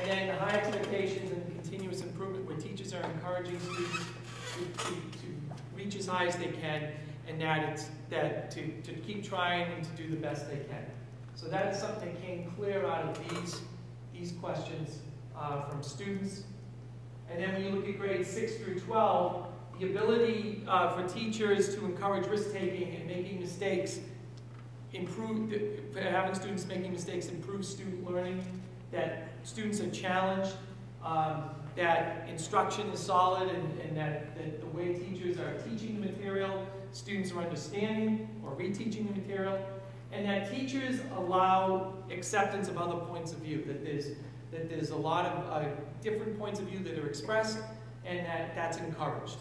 And then the high expectations and continuous improvement where teachers are encouraging students to, to, to reach as high as they can and that it's that to, to keep trying and to do the best they can. So that is something that came clear out of these, these questions uh, from students. And then when you look at grades 6 through 12, the ability uh, for teachers to encourage risk-taking and making mistakes, improve, having students making mistakes improves student learning, that students are challenged, um, that instruction is solid and, and that, that the way teachers are teaching the material, students are understanding or reteaching the material, and that teachers allow acceptance of other points of view, that there's, that there's a lot of uh, different points of view that are expressed and that that's encouraged.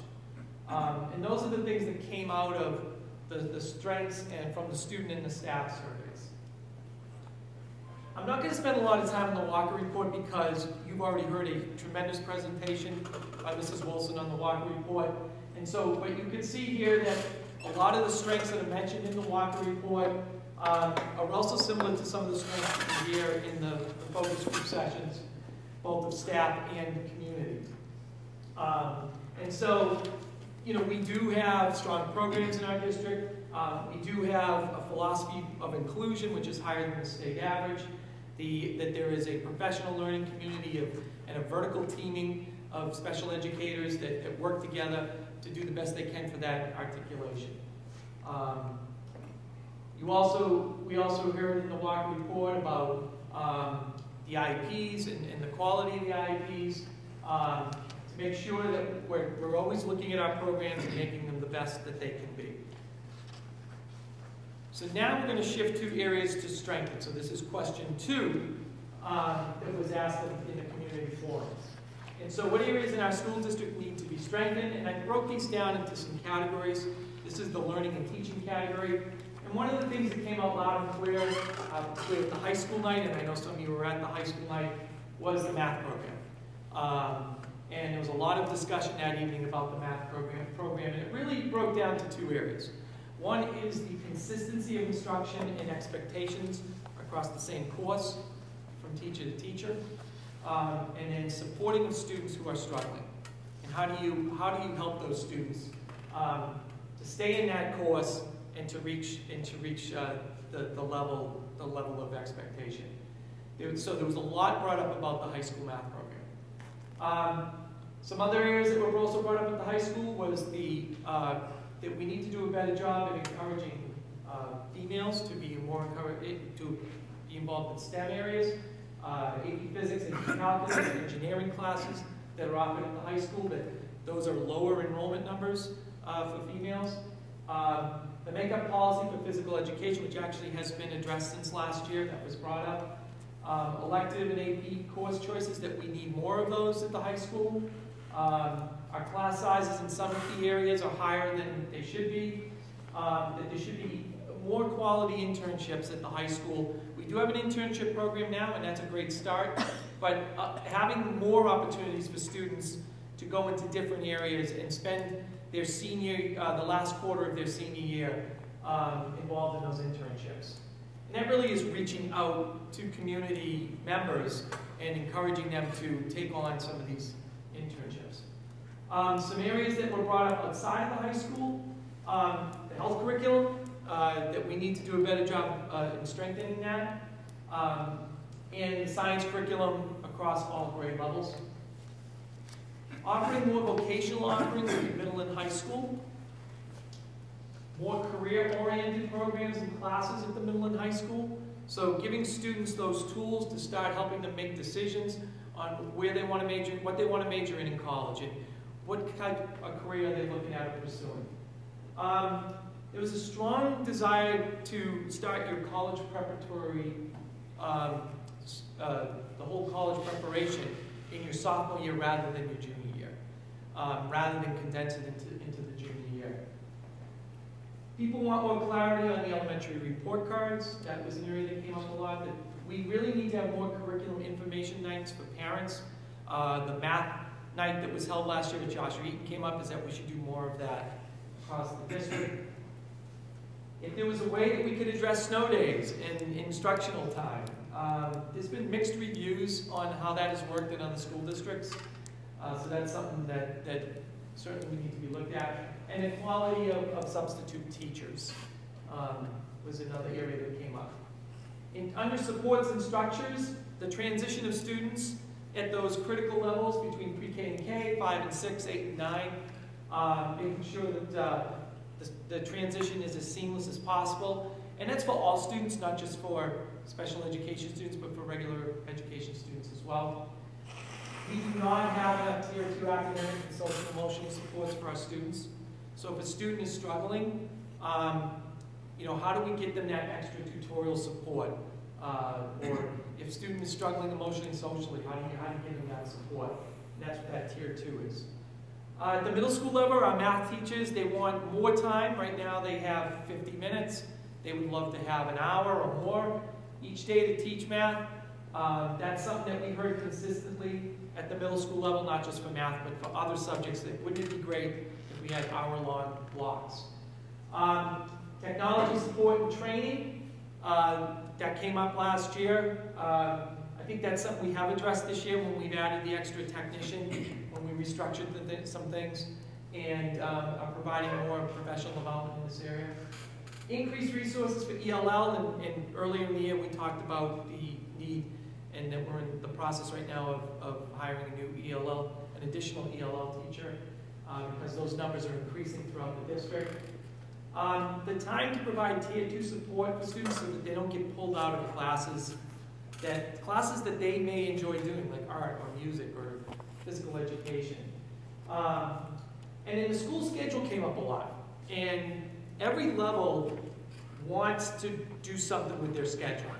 Um, and those are the things that came out of the, the strengths and from the student and the staff surveys. I'm not going to spend a lot of time on the Walker Report because you've already heard a tremendous presentation by Mrs. Wilson on the Walker Report. And so, but you can see here that a lot of the strengths that are mentioned in the Walker Report um, are also similar to some of the strengths you hear in the, the focus group sessions, both of staff and community. Um, and so, you know, we do have strong programs in our district. Um, we do have a philosophy of inclusion, which is higher than the state average. The, that there is a professional learning community of, and a vertical teaming of special educators that, that work together to do the best they can for that articulation. Um, you also, we also heard in the Walker report about um, the IEPs and, and, the quality of the IEPs um, make sure that we're, we're always looking at our programs and making them the best that they can be. So now we're going to shift to areas to strengthen. So this is question two um, that was asked in, in the community forums. And so what areas in our school district need to be strengthened? And I broke these down into some categories. This is the learning and teaching category. And one of the things that came out loud and clear uh, with the high school night, and I know some of you were at the high school night, was the math program. Um, and there was a lot of discussion that evening about the math program, program, and it really broke down to two areas. One is the consistency of instruction and expectations across the same course, from teacher to teacher, um, and then supporting students who are struggling. And how do you, how do you help those students um, to stay in that course and to reach, and to reach uh, the, the, level, the level of expectation? So there was a lot brought up about the high school math program. Um, some other areas that were also brought up at the high school was the uh, that we need to do a better job at encouraging uh, females to be more encouraged to be involved in STEM areas, uh, AP Physics and Calculus and engineering classes that are offered at the high school. That those are lower enrollment numbers uh, for females. Um, the makeup policy for physical education, which actually has been addressed since last year, that was brought up. Um, elective and AP course choices, that we need more of those at the high school. Um, our class sizes in some key areas are higher than they should be. Um, that there should be more quality internships at the high school. We do have an internship program now, and that's a great start. But uh, having more opportunities for students to go into different areas and spend their senior, uh, the last quarter of their senior year um, involved in those internships. And that really is reaching out to community members and encouraging them to take on some of these internships. Um, some areas that were brought up outside of the high school, um, the health curriculum, uh, that we need to do a better job uh, in strengthening that, um, and the science curriculum across all grade levels. Offering more vocational offerings in middle and high school, more career-oriented programs and classes at the middle and high school, so giving students those tools to start helping them make decisions on where they want to major, what they want to major in in college, and what type of career are they looking at pursuing. Um, there was a strong desire to start your college preparatory, um, uh, the whole college preparation in your sophomore year rather than your junior year, um, rather than condense it into, into the junior year. People want more clarity on the elementary report cards. That was an area that came up a lot. That we really need to have more curriculum information nights for parents. Uh, the math night that was held last year with Joshua Eaton came up is that we should do more of that across the district. If there was a way that we could address snow days and instructional time, um, there's been mixed reviews on how that has worked in other school districts. Uh, so that's something that, that certainly need to be looked at. And equality of, of substitute teachers um, was another area that came up. In, under supports and structures, the transition of students at those critical levels between pre-K and K, 5 and 6, 8 and 9, um, making sure that uh, the, the transition is as seamless as possible. And that's for all students, not just for special education students, but for regular education students as well. We do not have enough tier two academic and social emotional supports for our students. So if a student is struggling, um, you know, how do we get them that extra tutorial support? Uh, or if a student is struggling emotionally and socially, how do you, how do you give them that support? And that's what that tier two is. Uh, at the middle school level, our math teachers, they want more time. Right now, they have 50 minutes. They would love to have an hour or more each day to teach math. Um, that's something that we heard consistently at the middle school level, not just for math, but for other subjects. That wouldn't it be great if we had hour-long blocks? Um, technology support and training, uh, that came up last year. Uh, I think that's something we have addressed this year when we've added the extra technician, when we restructured th some things, and um, are providing more professional development in this area. Increased resources for ELL, and, and earlier in the year we talked about the need, and that we're in the process right now of, of hiring a new ELL, an additional ELL teacher, uh, because those numbers are increasing throughout the district. Um, the time to provide tier two support for students so that they don't get pulled out of classes that classes that they may enjoy doing, like art or music or physical education. Um, and then the school schedule came up a lot, and every level wants to do something with their schedule.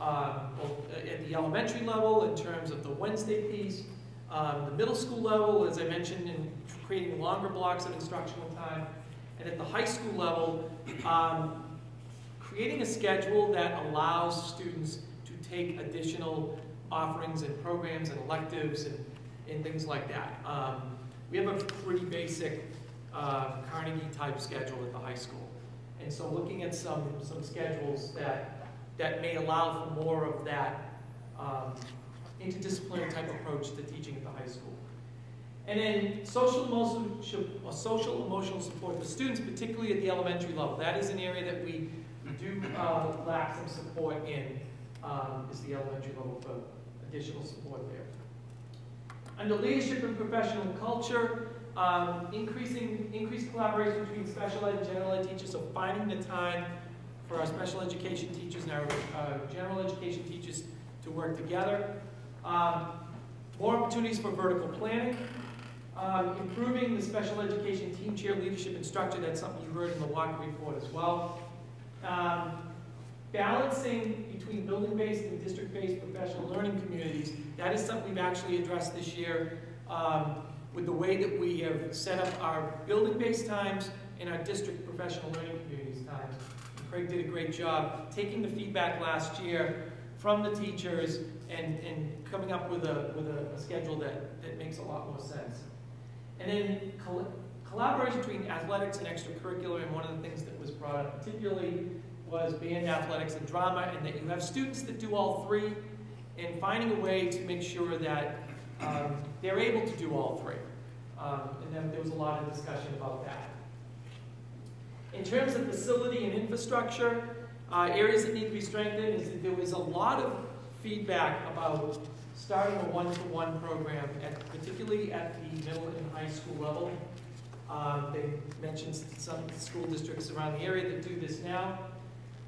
Um, at the elementary level, in terms of the Wednesday piece, um, the middle school level, as I mentioned, in creating longer blocks of instructional time, and at the high school level, um, creating a schedule that allows students to take additional offerings and programs and electives and, and things like that. Um, we have a pretty basic uh, Carnegie-type schedule at the high school. And so looking at some, some schedules that, that may allow for more of that um, interdisciplinary type approach to teaching at the high school. And then social emotional, uh, social emotional support for students, particularly at the elementary level. That is an area that we, do uh, lack some support in, um, is the elementary level for additional support there. Under leadership and professional culture, um, increasing increased collaboration between special ed and general ed teachers, so finding the time for our special education teachers and our uh, general education teachers to work together. Um, more opportunities for vertical planning. Um, improving the special education team chair leadership and structure, that's something you heard in the Walker report as well. Um, balancing between building-based and district-based professional learning communities, that is something we've actually addressed this year um, with the way that we have set up our building-based times and our district professional learning communities Craig did a great job taking the feedback last year from the teachers and, and coming up with a, with a, a schedule that, that makes a lot more sense. And then col collaboration between athletics and extracurricular, and one of the things that was brought up particularly was band athletics and drama, and that you have students that do all three, and finding a way to make sure that um, they're able to do all three. Um, and then there was a lot of discussion about that. In terms of facility and infrastructure, uh, areas that need to be strengthened is that there was a lot of feedback about starting a one-to-one program, at, particularly at the middle and high school level. Um, they mentioned some school districts around the area that do this now.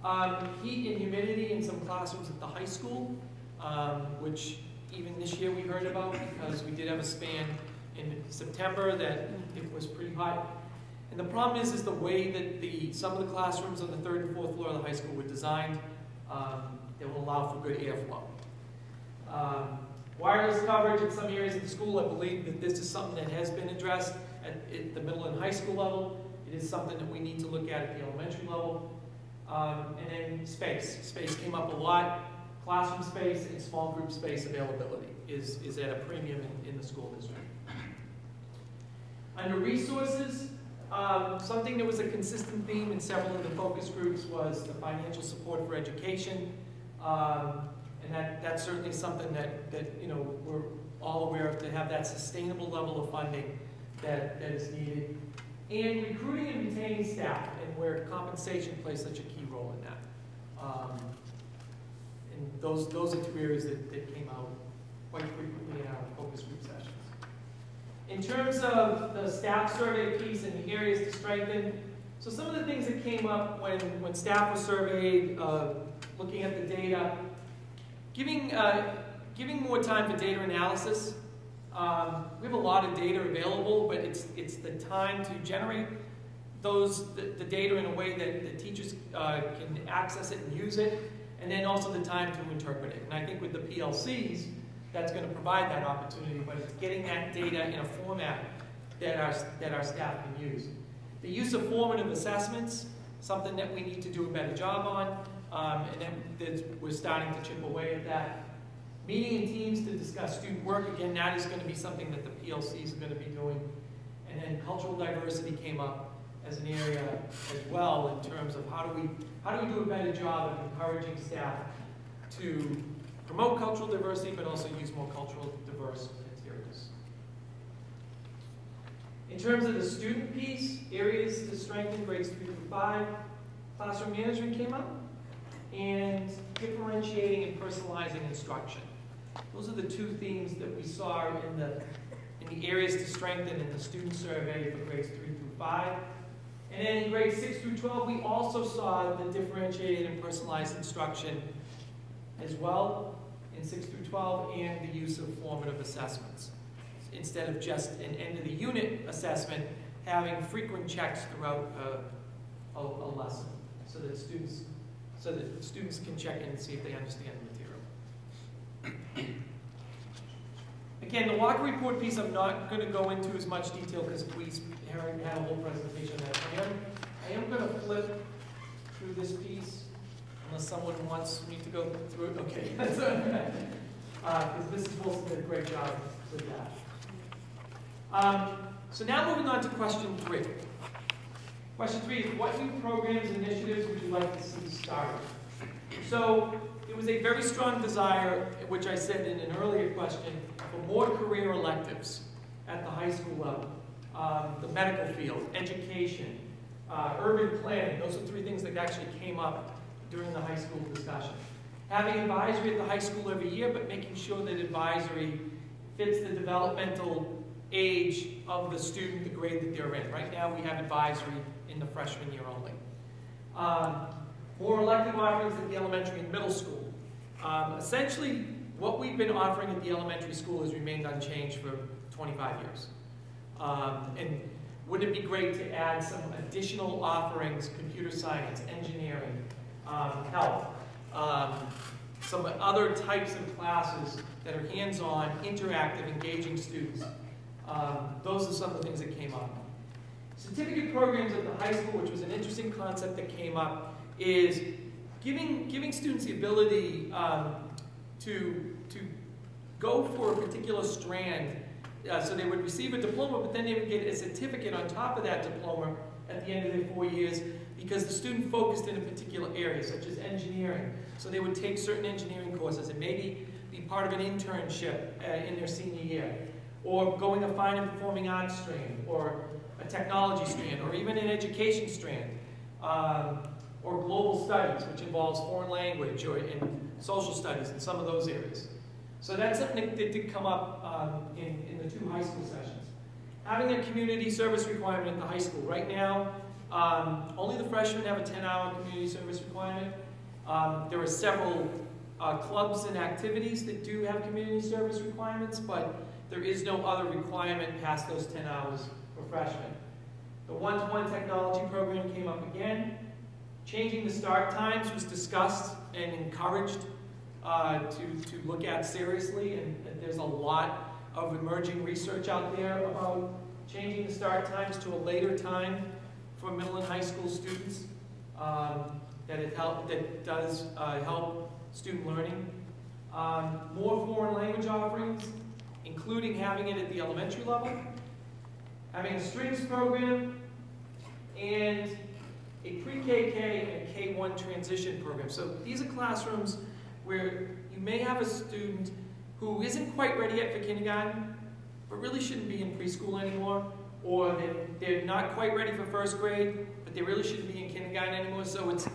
Um, heat and humidity in some classrooms at the high school, um, which even this year we heard about because we did have a span in September that it was pretty hot. And the problem is, is the way that the some of the classrooms on the third and fourth floor of the high school were designed. Um, that will allow for good airflow. Um, wireless coverage in some areas of the school, I believe that this is something that has been addressed at, at the middle and high school level. It is something that we need to look at at the elementary level. Um, and then space. Space came up a lot. Classroom space and small group space availability is, is at a premium in, in the school district. Under resources, um, something that was a consistent theme in several of the focus groups was the financial support for education. Um, and that, that's certainly something that, that, you know, we're all aware of to have that sustainable level of funding that, that is needed. And recruiting and retaining staff, and where compensation plays such a key role in that. Um, and those, those are two areas that, that came out quite frequently in our focus group sessions. In terms of the staff survey piece and the areas to strengthen, so some of the things that came up when, when staff was surveyed, uh, looking at the data, giving, uh, giving more time for data analysis. Um, we have a lot of data available, but it's, it's the time to generate those, the, the data in a way that the teachers uh, can access it and use it, and then also the time to interpret it. And I think with the PLCs, that's going to provide that opportunity, but it's getting that data in a format that our, that our staff can use. The use of formative assessments, something that we need to do a better job on, um, and then we're starting to chip away at that. Meeting in teams to discuss student work, again, that is going to be something that the PLCs are going to be doing. And then cultural diversity came up as an area as well in terms of how do we, how do we do a better job of encouraging staff to promote cultural diversity, but also use more cultural diverse materials. In terms of the student piece, areas to strengthen grades three through five, classroom management came up, and differentiating and personalizing instruction. Those are the two themes that we saw in the, in the areas to strengthen in the student survey for grades three through five. And then in grades six through 12, we also saw the differentiated and personalized instruction as well in six through 12 and the use of formative assessments. Instead of just an end of the unit assessment, having frequent checks throughout a, a, a lesson so that students so that students can check in and see if they understand the material. Again, the Walker Report piece, I'm not going to go into as much detail because we had a whole presentation on that. I am, I am going to flip through this piece unless someone wants me to go through it. Okay. Because Mrs. Wilson did a great job with that. Um, so now moving on to question three. Question three is, what new programs and initiatives would you like to see started? So it was a very strong desire, which I said in an earlier question, for more career electives at the high school level. Um, the medical field, education, uh, urban planning, those are three things that actually came up during the high school discussion. Having advisory at the high school every year, but making sure that advisory fits the developmental age of the student, the grade that they're in. Right now, we have advisory in the freshman year only. Um, more elective offerings at the elementary and middle school. Um, essentially, what we've been offering at the elementary school has remained unchanged for 25 years. Um, and wouldn't it be great to add some additional offerings, computer science, engineering, um, health, um, some other types of classes that are hands-on, interactive, engaging students. Um, those are some of the things that came up. Certificate programs at the high school, which was an interesting concept that came up, is giving, giving students the ability um, to, to go for a particular strand. Uh, so they would receive a diploma, but then they would get a certificate on top of that diploma at the end of their four years because the student focused in a particular area, such as engineering. So they would take certain engineering courses and maybe be part of an internship uh, in their senior year, or going a fine and performing arts strand, or a technology strand, or even an education strand, um, or global studies, which involves foreign language or in social studies in some of those areas. So that's something that did come up um, in, in the two high school sessions. Having a community service requirement at the high school. Right now, um, only the freshmen have a 10-hour community service requirement. Um, there are several uh, clubs and activities that do have community service requirements, but there is no other requirement past those 10 hours for freshmen. The one-to-one technology program came up again. Changing the start times was discussed and encouraged uh, to, to look at seriously, and, and there's a lot of emerging research out there about changing the start times to a later time for middle and high school students um, that it help, that does uh, help student learning. Um, more foreign language offerings, including having it at the elementary level, having a strings program, and a pre-KK and K-1 transition program. So these are classrooms where you may have a student who isn't quite ready yet for kindergarten, but really shouldn't be in preschool anymore, or they're, not quite ready for first grade, but they really shouldn't be in kindergarten anymore. So it's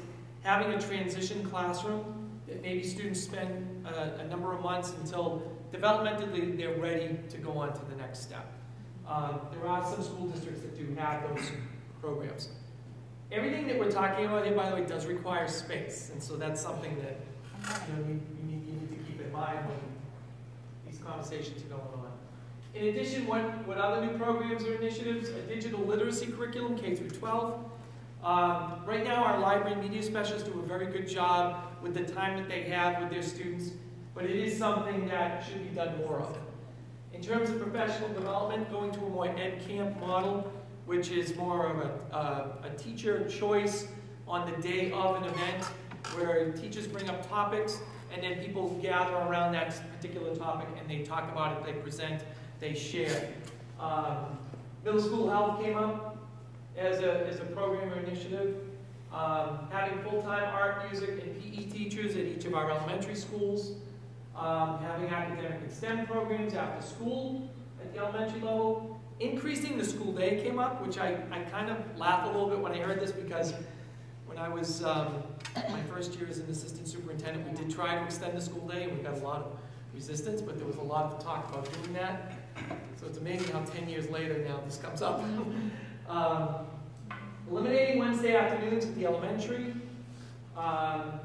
having a transition classroom that maybe students spend a, a number of months until developmentally they're ready to go on to the next step. Um, there are some school districts that do have those programs. Everything that we're talking about here, by the way, does require space, and so that's something that, you know, you, you need, you need to keep in mind when these conversations are going on. In addition, what, what other new programs or initiatives? A digital literacy curriculum, K through 12. Um, right now, our library media specialists do a very good job with the time that they have with their students, but it is something that should be done more of. In terms of professional development, going to a more Edcamp model, which is more of a, a teacher choice on the day of an event, where teachers bring up topics, and then people gather around that particular topic and they talk about it, they present, they share. Um, middle school health came up as a, as a program or initiative. Um, having full-time art, music, and PE teachers at each of our elementary schools. Um, having academic and STEM programs after school at the elementary level. Increasing the school day came up, which I, I kind of laugh a little bit when I heard this because when I was um, my first year as an assistant superintendent, we did try to extend the school day, and we got a lot of resistance, but there was a lot of talk about doing that. So it's amazing how 10 years later now this comes up. um, eliminating Wednesday afternoons at the elementary. Um,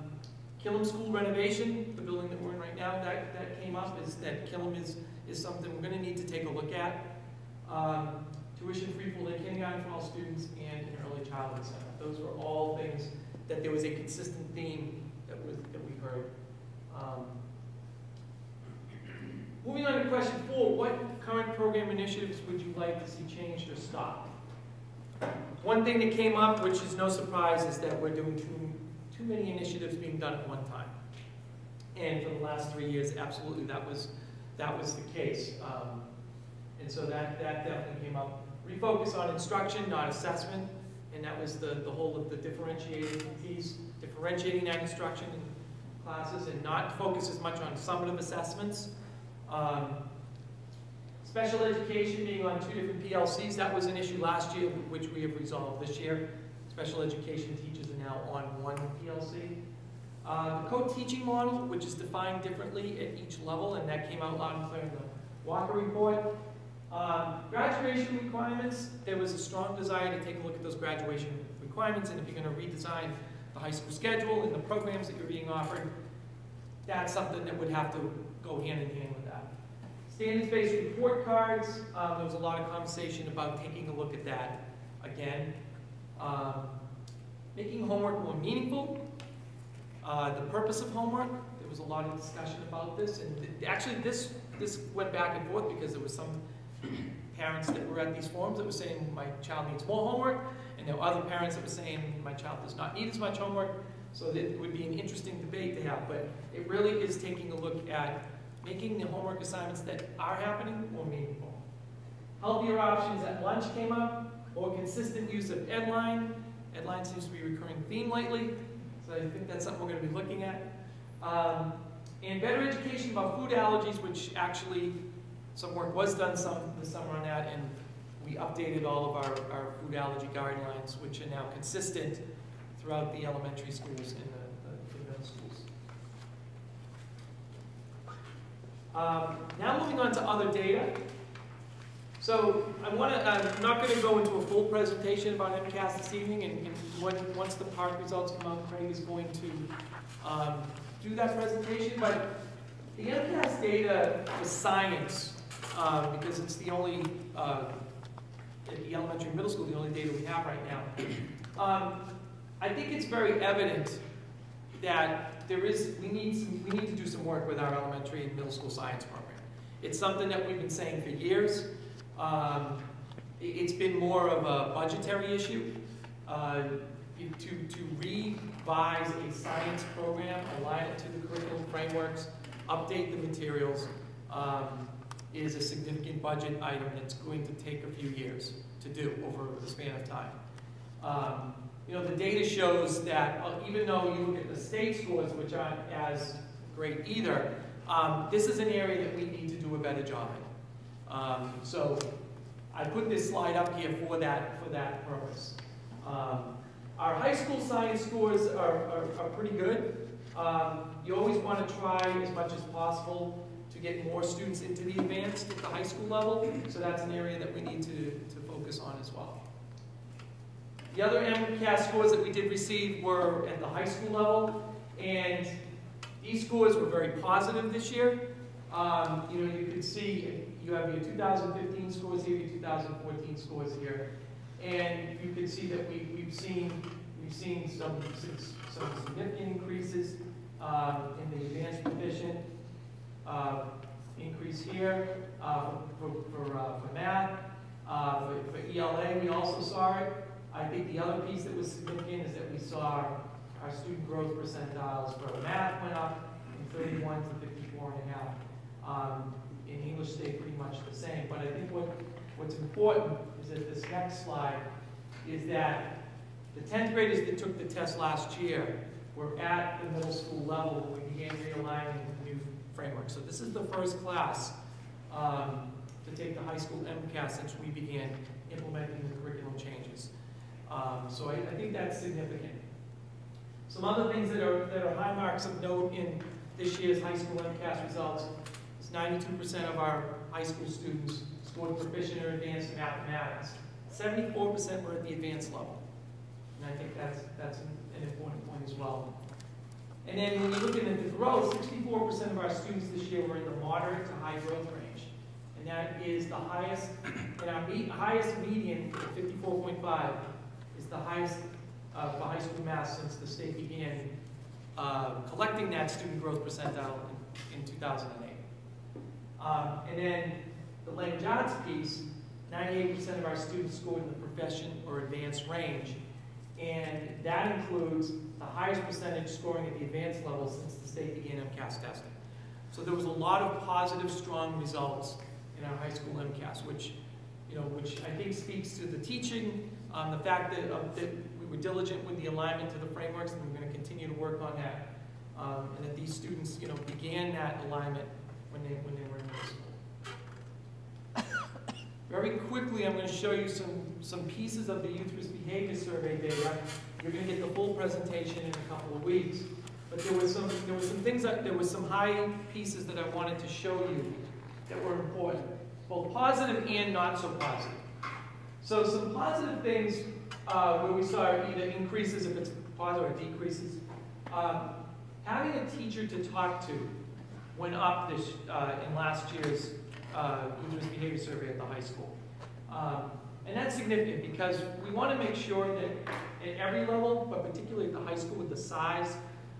Killam School renovation, the building that we're in right now, that, that came up, is that Killam is, is something we're gonna need to take a look at. Um, tuition free full day kindergarten for all students and an early childhood center. Those were all things that there was a consistent theme that was, that we heard. Um, Moving on to question four, what current program initiatives would you like to see changed or stopped? One thing that came up, which is no surprise, is that we're doing too, too many initiatives being done at one time. And for the last three years, absolutely, that was, that was the case. Um, and so that, that definitely came up. Refocus on instruction, not assessment, and that was the, the whole of the differentiating piece, differentiating that instruction in classes and not focus as much on summative assessments. Um, special education being on two different PLCs, that was an issue last year, which we have resolved this year. Special education teachers are now on one PLC. Uh, the co-teaching model, which is defined differently at each level, and that came out loud and clear in the Walker report. Um, graduation requirements, there was a strong desire to take a look at those graduation requirements, and if you're going to redesign the high school schedule and the programs that you're being offered, that's something that would have to go hand in hand with that. Standards-based report cards, um, there was a lot of conversation about taking a look at that again. Um, making homework more meaningful, uh, the purpose of homework, there was a lot of discussion about this, and th- actually this, this went back and forth because there was some parents that were at these forums that were saying, my child needs more homework, and there were other parents that were saying, my child does not need as much homework, so it would be an interesting debate to have, but it really is taking a look at making the homework assignments that are happening more meaningful. Healthier options at lunch came up, more consistent use of Edline. Edline seems to be a recurring theme lately, so I think that's something we're going to be looking at. Um, and better education about food allergies, which actually some work was done some this summer on that, and we updated all of our, our food allergy guidelines, which are now consistent throughout the elementary schools the, the, the middle schools. Um, now moving on to other data. So I want to, I'm not going to go into a full presentation about MCAS this evening, and, and when, once the PARCC results come out, Craig is going to um, do that presentation, but the MCAS data is science, uh, because it's the only, uh, at the elementary and middle school, the only data we have right now. Um, I think it's very evident that there is, we need, some, we need to do some work with our elementary and middle school science program. It's something that we've been saying for years. Um, it- it's been more of a budgetary issue. Uh, to, to revise a science program, align it to the curriculum frameworks, update the materials, um, is a significant budget item that's going to take a few years to do over the span of time. Um, you know, the data shows that uh, even though you look at the state scores, which aren't as great either, um, this is an area that we need to do a better job in. Um, so I put this slide up here for that, for that purpose. Um, our high school science scores are, are, are pretty good. Um, you always want to try as much as possible to get more students into the advanced at the high school level, so that's an area that we need to, to focus on as well. The other MCAS scores that we did receive were at the high school level, and these scores were very positive this year. Um, you know, you can see, you have your 2015 scores here, your 2014 scores here, and you can see that we, we've seen, we've seen some, some significant increases, um, in the advanced proficient, uh, increase here, uh, for, for, uh, for math, uh, for, for ELA, we also saw it. I think the other piece that was significant is that we saw our student growth percentiles for math went up from thirty-one to fifty-four and a half. Um, in English stayed pretty much the same, but I think what, what's important is that this next slide is that the tenth graders that took the test last year were at the middle school level when we began realigning the new framework. So this is the first class um, to take the high school MCAS since we began implementing the. Um, so I, I think that's significant. Some other things that are, that are high marks of note in this year's high school MCAS results is 92% of our high school students scored proficient or advanced in mathematics. 74% were at the advanced level. And I think that's, that's an an important point as well. And then when you're looking at the growth, 64% of our students this year were in the moderate to high growth range. And that is the highest, and our me, highest median, 54.5, is the highest uh, for high school math since the state began uh, collecting that student growth percentile in, in 2008. Um, and then the language arts piece, 98% of our students scored in the profession or advanced range. And that includes the highest percentage scoring at the advanced level since the state began MCAS testing. So there was a lot of positive, strong results in our high school MCAS, which, you know, which I think speaks to the teaching, um, the fact that, uh, that we were diligent with the alignment to the frameworks, and we're going to continue to work on that, um, and that these students, you know, began that alignment when they when they were in middle school. Very quickly, I'm going to show you some, some pieces of the Youth Risk Behavior Survey data. You're going to get the full presentation in a couple of weeks. But there was some, there was some things that, there was some high pieces that I wanted to show you that were important, both positive and not so positive. So some positive things uh, where we saw either increases if it's positive or decreases. Um, having a teacher to talk to went up this uh, in last year's uh, Youth Behavior Survey at the high school. Um, and that's significant because we want to make sure that at every level, but particularly at the high school with the size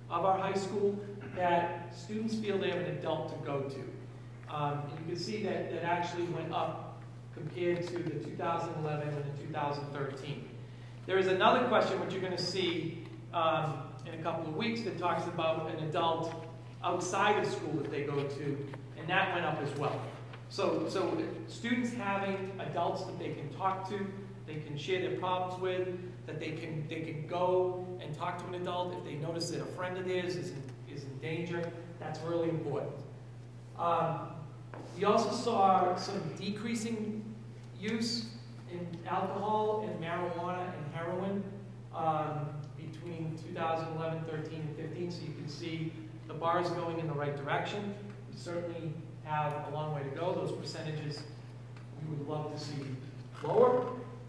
of our high school, that students feel they have an adult to go to. Um, you can see that that actually went up compared to the 2011 and the 2013. There is another question which you're going to see um, in a couple of weeks that talks about an adult outside of school that they go to, and that went up as well. So, so students having adults that they can talk to, they can share their problems with, that they can, they can go and talk to an adult if they notice that a friend of theirs is in, is in danger, that's really important. Um, we also saw some decreasing use in alcohol and marijuana and heroin um, between 2011, 13, and 15, so you can see the bars going in the right direction. We certainly have a long way to go. Those percentages we would love to see lower,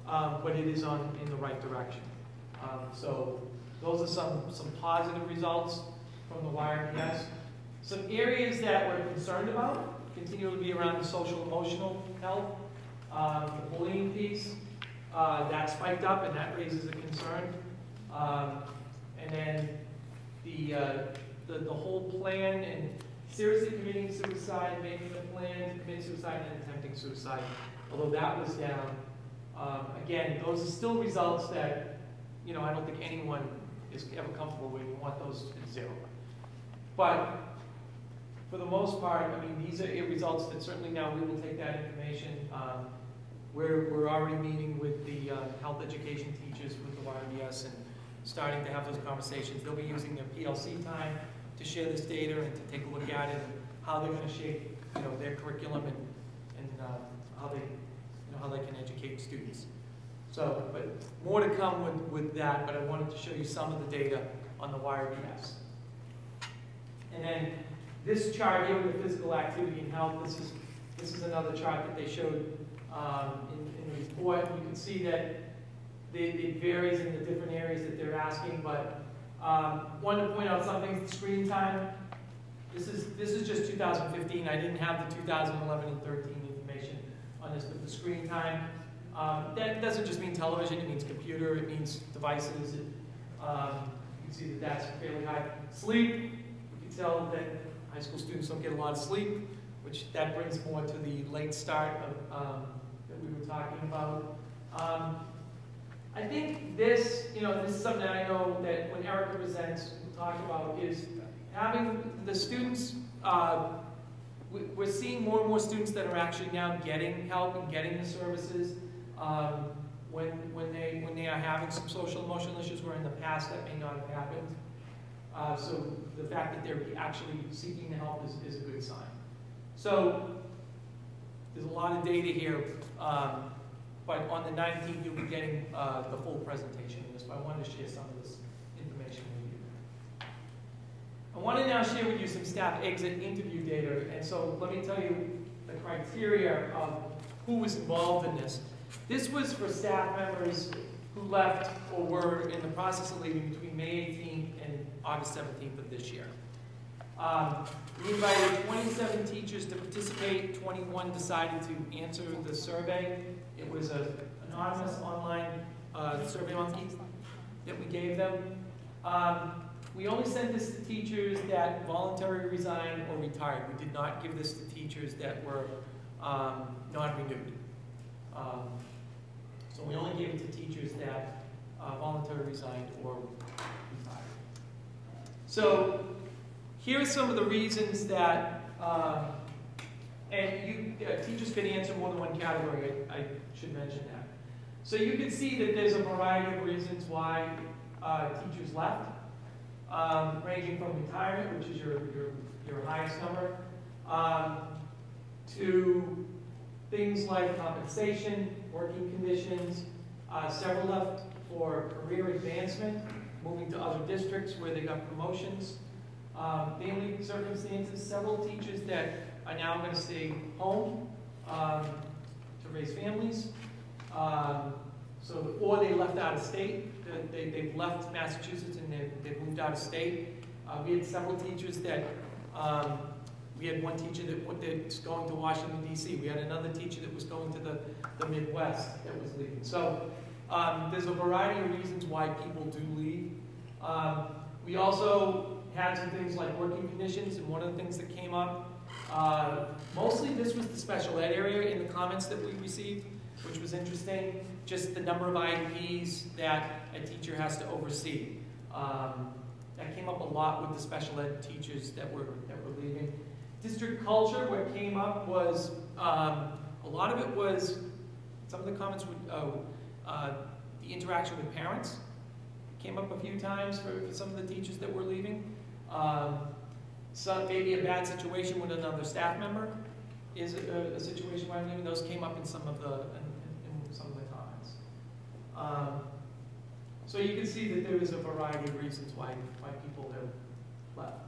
um, but it is on in the right direction. Um, so those are some, some positive results from the YRBS. Some areas that we're concerned about continue to be around the social emotional health, um, the bullying piece. Uh, that spiked up and that raises a concern. Um, and then the, uh, the, the whole plan and seriously committing suicide, making a plan to commit suicide, and attempting suicide. Although that was down, um, again, those are still results that, you know, I don't think anyone is ever comfortable with. We want those at zero. But for the most part, I mean, these are results that certainly now we will take that information. Um, we're, we're already meeting with the uh, health education teachers with the YMBS and starting to have those conversations. They'll be using their PLC time to share this data and to take a look at it, and how they're going to shape, you know, their curriculum and, and uh, how they, you know, how they can educate students. So, but more to come with, with that, but I wanted to show you some of the data on the YRBS. And then this chart here with the physical activity and health, this is, this is another chart that they showed um, in, in the report. You can see that it, it varies in the different areas that they're asking, but um, wanted to point out something, screen time. This is, this is just 2015. I didn't have the 2011 and 13 information on this, but the screen time. Um, that doesn't just mean television, it means computer, it means devices. It, um, you can see that that's fairly high. Sleep, you can tell that high school students don't get a lot of sleep, which that brings more to the late start of, um, talking about. Um, I think this, you know, this is something I know that when Erica presents, we'll talk about, is having the students, uh, we, we're seeing more and more students that are actually now getting help and getting the services um, when, when, they, when they are having some social emotional issues where in the past that may not have happened. Uh, so the fact that they're actually seeking the help is, is a good sign. So there's a lot of data here, um, but on the 19th you'll be getting uh, the full presentation of this, but I wanted to share some of this information with you. I want to now share with you some staff exit interview data, and so let me tell you the criteria of who was involved in this. This was for staff members who left or were in the process of leaving between May 18th and August 17th of this year. Um, we invited 27 teachers to participate, 21 decided to answer the survey. It was an anonymous online uh, survey that we gave them. Um, we only sent this to teachers that voluntarily resigned or retired. We did not give this to teachers that were um, non-renewed. Um, so we only gave it to teachers that uh, voluntarily resigned or retired. So here are some of the reasons that, um, and you, uh, teachers can answer more than one category, I, I should mention that. So you can see that there's a variety of reasons why uh, teachers left, um, ranging from retirement, which is your, your, your highest number, um, to things like compensation, working conditions. Uh, several left for career advancement, moving to other districts where they got promotions. Um, family circumstances, several teachers that are now going to stay home um, to raise families. Um, so, or they left out of state. They, they've left Massachusetts and they've, they've moved out of state. Uh, we had several teachers that, um, we had one teacher that that's going to Washington D.C. We had another teacher that was going to the, the Midwest that was leaving. So um, there's a variety of reasons why people do leave. Um, we also had some things like working conditions, and one of the things that came up, uh, mostly this was the special ed area in the comments that we received, which was interesting. Just the number of IEPs that a teacher has to oversee. Um, that came up a lot with the special ed teachers that were that were leaving. District culture, what came up was um, a lot of it was some of the comments would uh, uh, the interaction with parents came up a few times for, for some of the teachers that were leaving. Um, some, maybe a bad situation with another staff member is a, a situation where I'm leaving. Those came up in some of the in, in some of the comments. Um, so you can see that there is a variety of reasons why why people have left.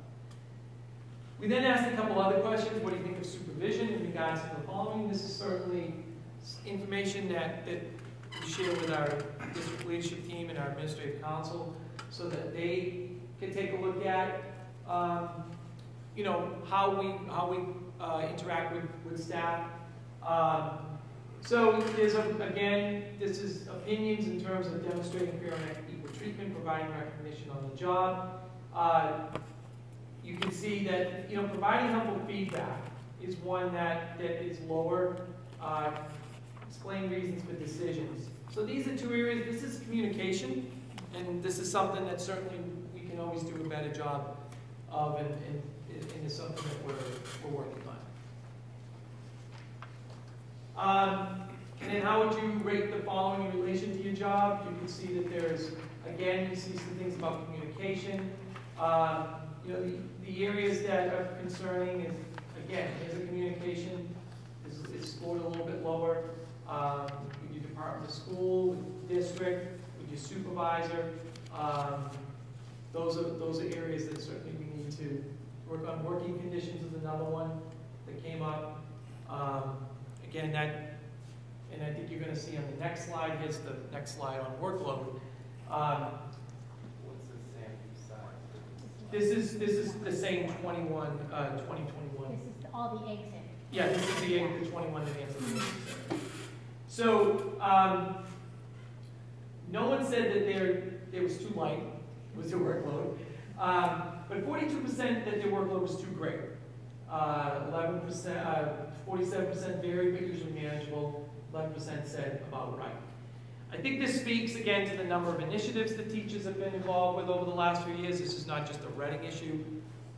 We then asked a couple other questions. What do you think of supervision in regards to the following? This is certainly information that, that we share with our district leadership team and our administrative council so that they can take a look at, um, you know, how we, how we uh, interact with, with staff. Um, so there's, a, again, this is opinions in terms of demonstrating fair and equal treatment, providing recognition on the job. Uh, you can see that, you know, providing helpful feedback is one that, that is lower. Uh, explain reasons for decisions. So these are two areas. This is communication, and this is something that certainly we can always do a better job of, and, and, and is something that we're, we're working on. Um, and then how would you rate the following in relation to your job? You can see that there's, again, you see some things about communication. Uh, you know, the, the areas that are concerning is, again, is the communication is, scored a little bit lower. Um, with your department of school, with district, with your supervisor. Um, those are those are areas that certainly need to Work on working conditions is another one that came up. Um, Again, that, and I think you're gonna see on the next slide, here's the next slide on workload. Um, What's the sample size? This is, this is the same twenty-one, uh, twenty twenty-one. This is all the eggs in. Yeah, this is the, the twenty-one that answers the. So, um, no one said that there, it was too light, was their workload. Um, but forty-two percent that their workload was too great. Uh, eleven percent, uh, forty-seven percent very, but usually manageable, eleven percent said about right. I think this speaks again to the number of initiatives that teachers have been involved with over the last few years. This is not just a Reading issue.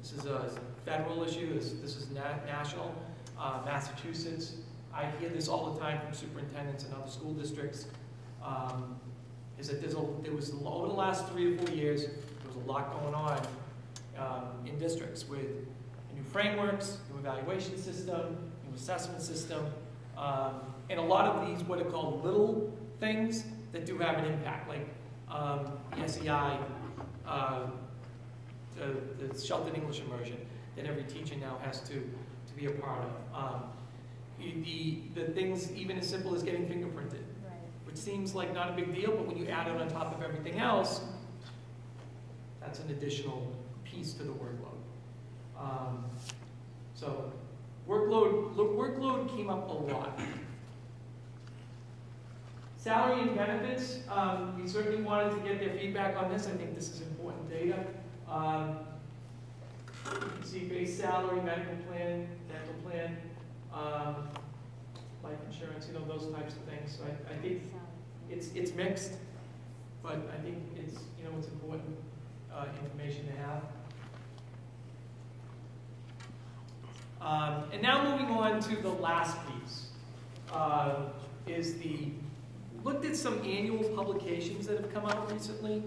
This is a federal issue. This, this is na- national. Uh, Massachusetts. I hear this all the time from superintendents and other school districts. Um, is that a, there was, over the last three or four years, there was a lot going on um, in districts with new frameworks, new evaluation system, new assessment system, um, and a lot of these, what are called little things that do have an impact, like um, the SEI, uh, the, the Sheltered English immersion, that every teacher now has to, to be a part of. Um, the, the things even as simple as getting fingerprinted, which seems like not a big deal, but when you add it on top of everything else, that's an additional piece to the workload. Um, so workload, workload came up a lot. Salary and benefits, um, we certainly wanted to get their feedback on this. I think this is important data. Um, you can see base salary, medical plan, dental plan, um, life insurance, you know, those types of things. So I, I think it's, it's mixed, but I think it's, you know, it's important, uh, information to have. Um, and now moving on to the last piece, uh, is the, looked at some annual publications that have come out recently,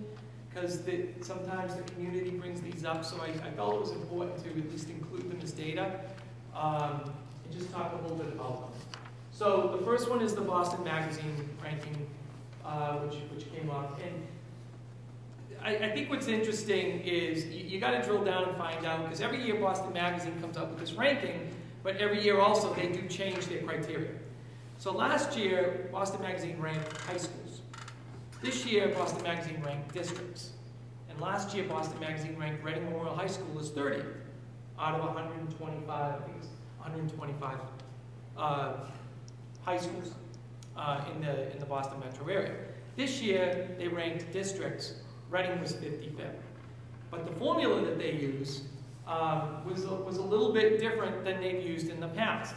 because sometimes the community brings these up, so I, I felt it was important to at least include them as data, um, and just talk a little bit about them. So the first one is the Boston Magazine ranking, uh, which, which came up, and I, I think what's interesting is you, you got to drill down and find out because every year Boston Magazine comes up with this ranking, but every year also they do change their criteria. So last year Boston Magazine ranked high schools. This year Boston Magazine ranked districts, and last year Boston Magazine ranked Reading Memorial High School as 30 out of 125. I think it's 125 uh, high schools uh, in the in the Boston metro area. This year they ranked districts Reading was 55th. But the formula that they use um, was, a, was a little bit different than they've used in the past.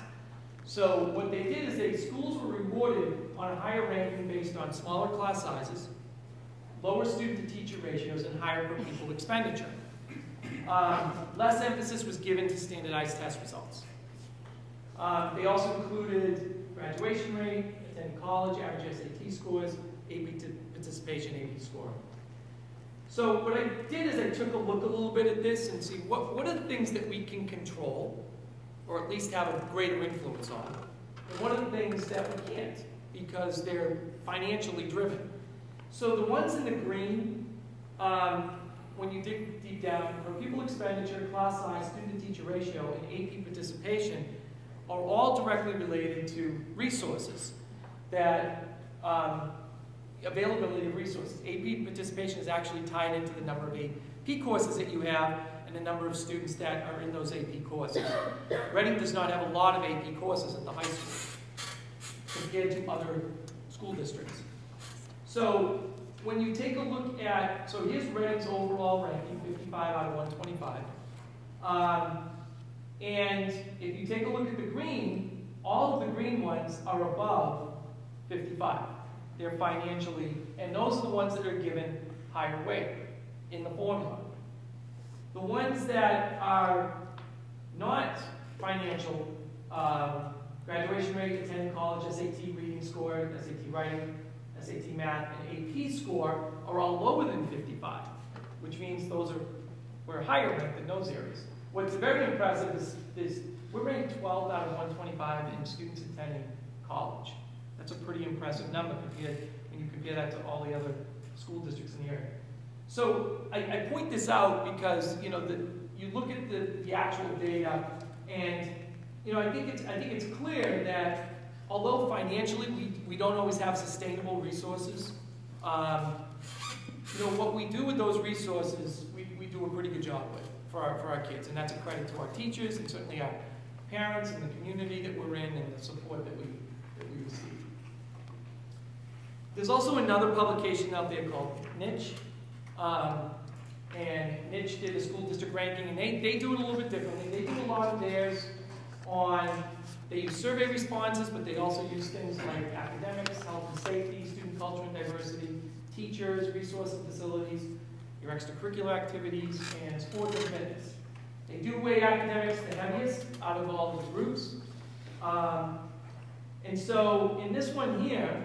So what they did is they schools were rewarded on a higher ranking based on smaller class sizes, lower student to teacher ratios, and higher per pupil expenditure. Um, less emphasis was given to standardized test results. Um, they also included graduation rate, attending college, average SAT scores, AP participation, AP score. So what I did is I took a look a little bit at this and see what, what are the things that we can control, or at least have a greater influence on, and what are the things that we can't, because they're financially driven. So the ones in the green, um, when you dig deep down, per pupil expenditure, class size, student-to-teacher ratio, and AP participation are all directly related to resources that um, availability of resources. AP participation is actually tied into the number of AP courses that you have and the number of students that are in those AP courses. Reading does not have a lot of AP courses at the high school compared to other school districts. So when you take a look at, so here's Reading's overall ranking, 55 out of 125. Um, and if you take a look at the green, all of the green ones are above 55 financially, and those are the ones that are given higher weight in the formula. The ones that are not financial, um, graduation rate, attend college, SAT reading score, SAT writing, SAT math, and AP score are all lower than 55, which means those are, we're higher ranked in those areas. What's very impressive is, is we're ranked 12 out of 125 in students attending college. That's a pretty impressive number compared, when you compare that to all the other school districts in the area. So I, I point this out because, you know, the, you look at the, the actual data, and, you know, I think it's, I think it's clear that although financially, we, we don't always have sustainable resources, um, you know, what we do with those resources, we, we do a pretty good job with for our, for our kids, and that's a credit to our teachers and certainly our parents and the community that we're in and the support that we, that we receive. There's also another publication out there called Niche. Um, and Niche did a school district ranking, and they, they do it a little bit differently. They do a lot of theirs on, they use survey responses, but they also use things like academics, health and safety, student culture and diversity, teachers, resource and facilities, your extracurricular activities, and sports and fitness. They do weigh academics the heaviest out of all those groups. Um, and so in this one here,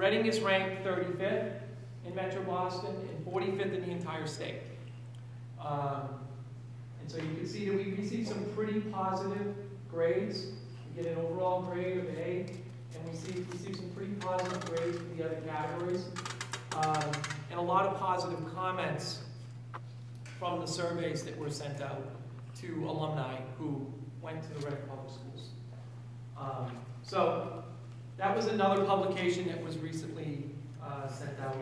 Reading is ranked 35th in Metro Boston and 45th in the entire state. Um, and so you can see that we received some pretty positive grades. We get an overall grade of A, and we see receive some pretty positive grades for the other categories. Um, and a lot of positive comments from the surveys that were sent out to alumni who went to the Reading Public Schools. Um, so that was another publication that was recently uh, sent out,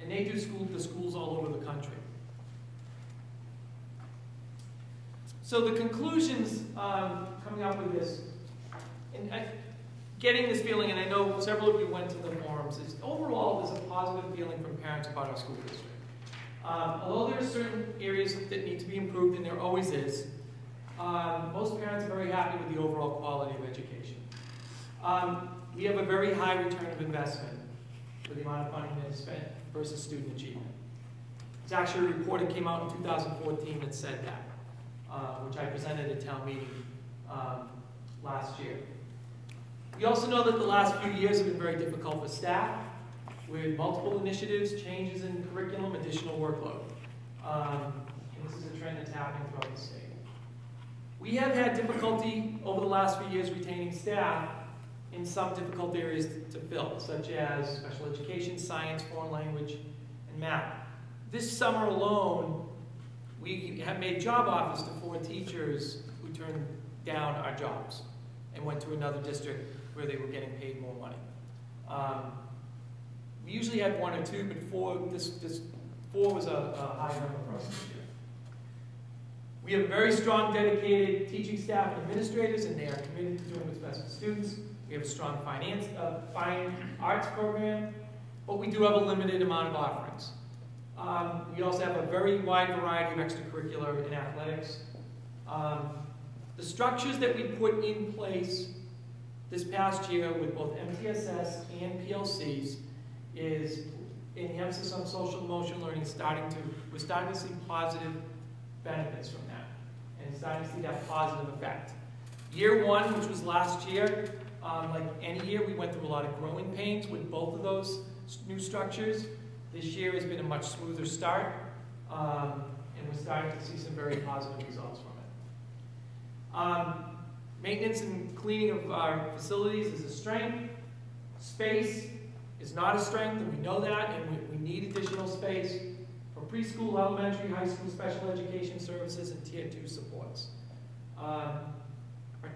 and they do school the schools all over the country. So the conclusions um, coming up with this, and I, getting this feeling, and I know several of you went to the forums, is overall there's a positive feeling from parents about our school district. Um, although there are certain areas that need to be improved, and there always is, um, most parents are very happy with the overall quality of education. Um, we have a very high return of investment for the amount of money that is spent versus student achievement. It's actually a report that came out in 2014 that said that, uh, which I presented at town meeting um, last year. We also know that the last few years have been very difficult for staff, with multiple initiatives, changes in curriculum, additional workload. Um, and this is a trend that's happening throughout the state. We have had difficulty over the last few years retaining staff in some difficult areas to fill, such as special education, science, foreign language, and math. This summer alone, we have made job offers to four teachers who turned down our jobs and went to another district where they were getting paid more money. Um, we usually had one or two, but four, this, this four was a, a high number for us this year. We have very strong, dedicated teaching staff and administrators, and they are committed to doing what's best for students. We have a strong finance, uh, fine arts program, but we do have a limited amount of offerings. Um, we also have a very wide variety of extracurricular and athletics. Um, the structures that we put in place this past year with both MTSS and PLCs is an emphasis on social emotional learning starting to, we're starting to see positive benefits from that and starting to see that positive effect. Year one, which was last year, um, like any year, we went through a lot of growing pains with both of those new structures. This year has been a much smoother start, um, and we're starting to see some very positive results from it. Um, maintenance and cleaning of our facilities is a strength. Space is not a strength, and we know that, and we, we need additional space for preschool, elementary, high school, special education services, and tier two supports. Um,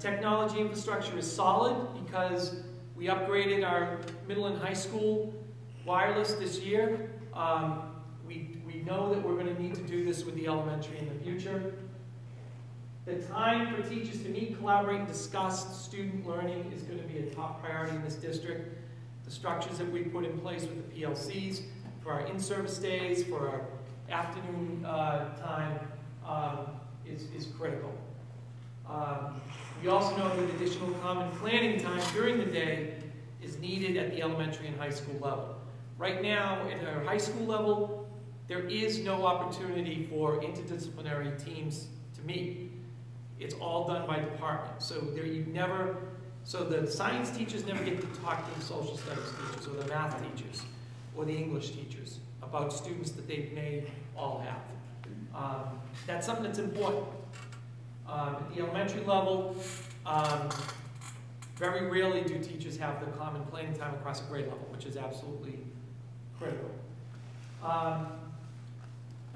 technology infrastructure is solid because we upgraded our middle and high school wireless this year. Um, we, we know that we're going to need to do this with the elementary in the future. The time for teachers to meet, collaborate, and discuss student learning is going to be a top priority in this district. The structures that we put in place with the PLCs for our in-service days, for our afternoon uh, time um, is, is critical. Um, we also know that additional common planning time during the day is needed at the elementary and high school level. Right now, at our high school level, there is no opportunity for interdisciplinary teams to meet. It's all done by department. So there you never, so the science teachers never get to talk to the social studies teachers or the math teachers or the English teachers about students that they may all have. Um, that's something that's important. Um, at the elementary level, um, very rarely do teachers have the common planning time across a grade level, which is absolutely critical. Um,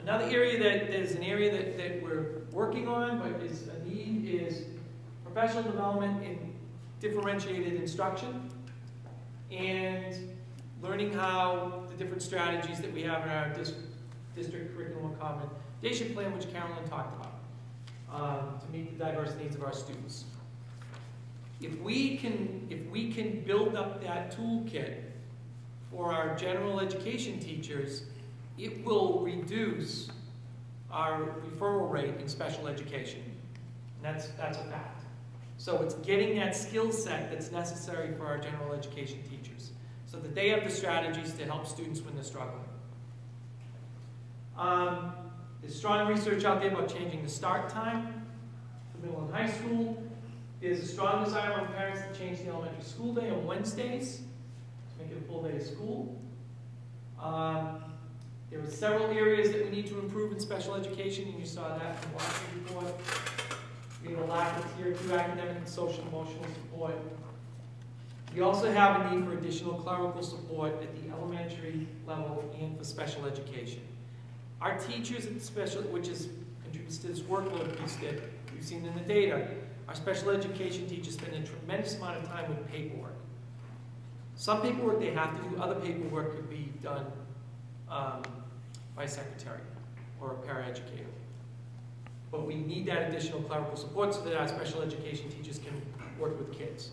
Another area that, there's an area that, that we're working on, but is a need, is professional development in differentiated instruction and learning how the different strategies that we have in our dis- district curriculum accommodation plan, which Carolyn talked about, um, to meet the diverse needs of our students. If we can, if we can build up that toolkit for our general education teachers, it will reduce our referral rate in special education. And that's, that's a fact. So it's getting that skill set that's necessary for our general education teachers, so that they have the strategies to help students when they're struggling. Um, there's strong research out there about changing the start time for middle and high school. There's a strong desire among parents to change the elementary school day on Wednesdays, to make it a full day of school. Um, there are several areas that we need to improve in special education, and you saw that in the last report. We have a lack of tier two academic and social emotional support. We also have a need for additional clerical support at the elementary level and for special education. Our teachers especially, which is contributes to this workload piece that we've seen in the data, our special education teachers spend a tremendous amount of time with paperwork. Some paperwork they have to do, other paperwork could be done um, by a secretary or a paraeducator. But we need that additional clerical support so that our special education teachers can work with kids.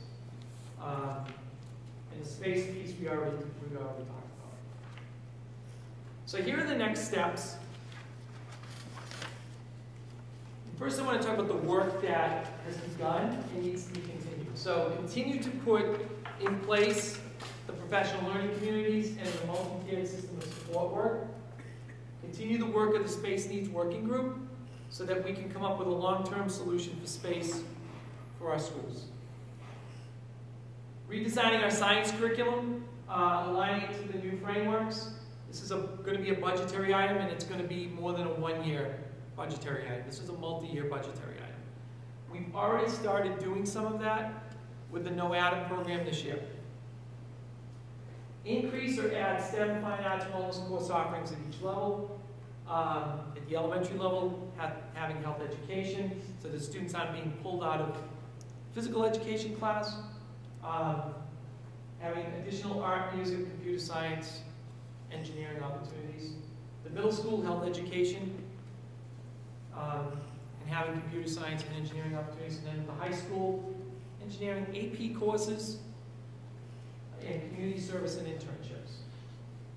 Um, and the space piece we already, we already talked. So here are the next steps. First, I want to talk about the work that has begun and needs to be continued. So continue to put in place the professional learning communities and the multi-tiered system of support work. Continue the work of the Space Needs Working Group so that we can come up with a long-term solution for space for our schools. Redesigning our science curriculum, uh, aligning it to the new frameworks. This is going to be a budgetary item, and it's going to be more than a one-year budgetary item. This is a multi-year budgetary item. We've already started doing some of that with the KnowAtom program this year. Increase or add STEM, fine arts, wellness course offerings at each level. Um, at the elementary level, have, having health education, so the students aren't being pulled out of physical education class. Um, having additional art, music, computer science, engineering opportunities. The middle school, health education, um, and having computer science and engineering opportunities. And then the high school, engineering AP courses, and community service and internships.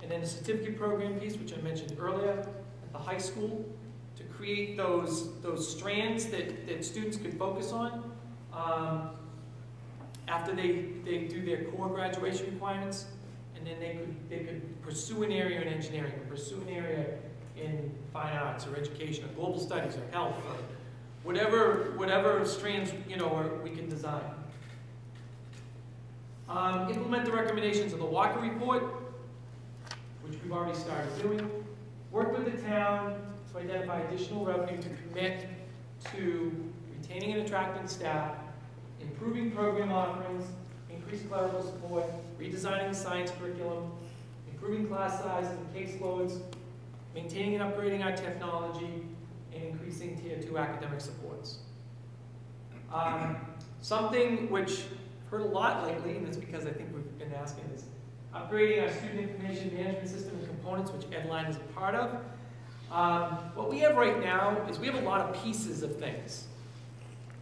And then the certificate program piece, which I mentioned earlier, at the high school, to create those, those strands that, that students could focus on um, after they, they do their core graduation requirements, and then they could, they could pursue an area in engineering, or pursue an area in fine arts, or education, or global studies, or health, or whatever, whatever strands, you know, we can design. Um, implement the recommendations of the Walker Report, which we've already started doing. Work with the town to identify additional revenue to commit to retaining and attracting staff, improving program offerings, increased clerical support, redesigning the science curriculum, improving class sizes and caseloads, maintaining and upgrading our technology, and increasing tier two academic supports. Um, something which I've heard a lot lately, and it's because I think we've been asking is upgrading our student information management system and components, which Edline is a part of. Um, what we have right now is we have a lot of pieces of things.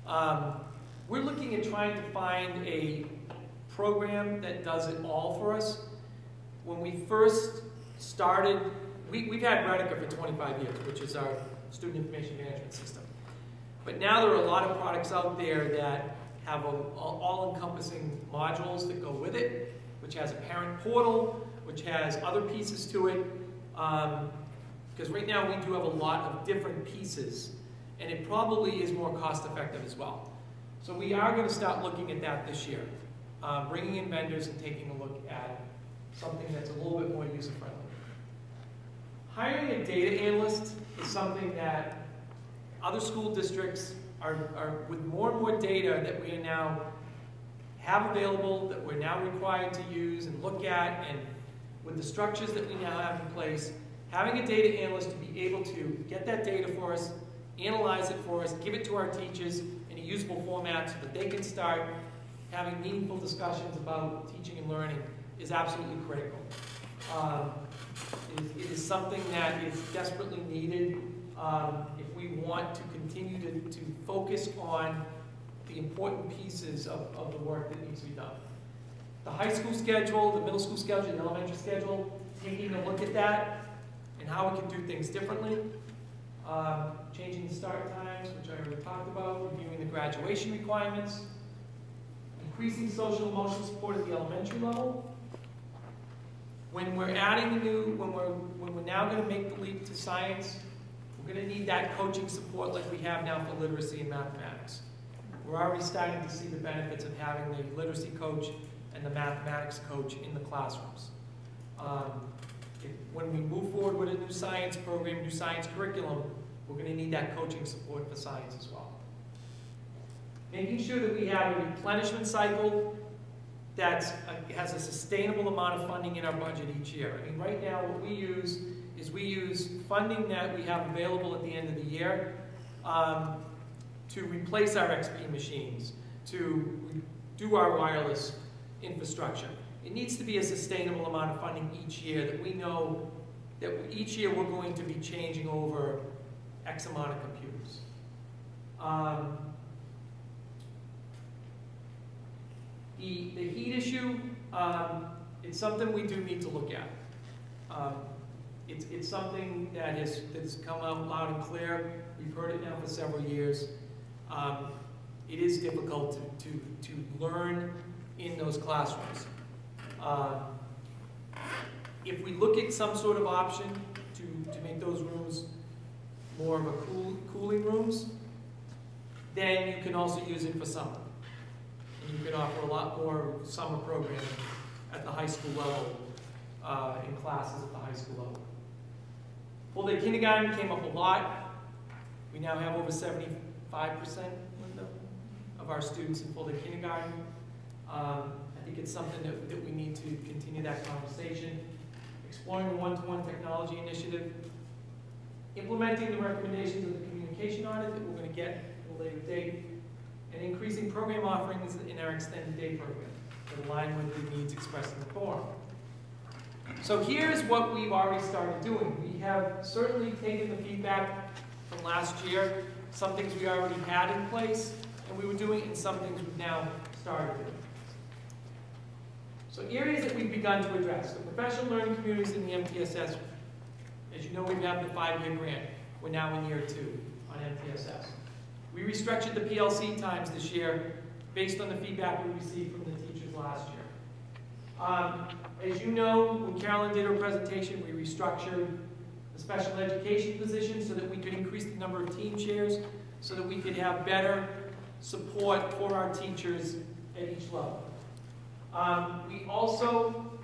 Um, we're looking at trying to find a program that does it all for us. When we first started, we, we've had Rediker for 25 years, which is our student information management system. But now there are a lot of products out there that have all-encompassing modules that go with it, which has a parent portal, which has other pieces to it. Um, because right now we do have a lot of different pieces, and it probably is more cost-effective as well. So we are going to start looking at that this year, uh, bringing in vendors and taking a look at something that's a little bit more user-friendly. Hiring a data analyst is something that other school districts are, are with more and more data that we now have available, that we're now required to use and look at, and with the structures that we now have in place, Having a data analyst to be able to get that data for us, analyze it for us, give it to our teachers in a usable format so that they can start having meaningful discussions about teaching and learning is absolutely critical. Um, it is- It is something that is desperately needed um, if we want to continue to, to focus on the important pieces of, of the work that needs to be done. The high school schedule, the middle school schedule, the elementary schedule, taking a look at that and how we can do things differently. Um, Changing the start times, which I already talked about, reviewing the graduation requirements, increasing social emotional support at the elementary level. When we're adding a new, when we're, when we're now gonna make the leap to science, we're gonna need that coaching support like we have now for literacy and mathematics. We're already starting to see the benefits of having the literacy coach and the mathematics coach in the classrooms. Um, if- When we move forward with a new science program, new science curriculum, we're gonna need that coaching support for science as well. Making sure that we have a replenishment cycle that's, uh, has a sustainable amount of funding in our budget each year. I mean, right now, what we use is we use funding that we have available at the end of the year um, to replace our XP machines, to do our wireless infrastructure. It needs to be a sustainable amount of funding each year that we know that each year we're going to be changing over X amount of computers. Um, The, the heat issue, um, it's something we do need to look at. Um, It's, it's something that has, that's come out loud and clear. We've heard it now for several years. Um, It is difficult to, to, to learn in those classrooms. Um, If we look at some sort of option to, to make those rooms more of a cool, cooling rooms, then you can also use it for summer. You can offer a lot more summer programming at the high school level, uh, in classes at the high school level. Full day kindergarten came up a lot. We now have over seventy-five percent, of our students in full day kindergarten. Um, I think it's something that, that we need to continue that conversation. Exploring the one-to-one technology initiative, implementing the recommendations of the communication audit that we're gonna get at a later date, and increasing program offerings in our extended day program that align with the needs expressed in the forum. So here's what we've already started doing. We have certainly taken the feedback from last year, some things we already had in place, and we were doing, and some things we've now started doing. So areas that we've begun to address, the professional learning communities in the MTSS. As you know, we have got the five-year grant. We're now in year two on MTSS. We restructured the PLC times this year based on the feedback we received from the teachers last year. Um, as you know, when Carolyn did her presentation, we restructured the special education position so that we could increase the number of team chairs, so that we could have better support for our teachers at each level. Um, we also,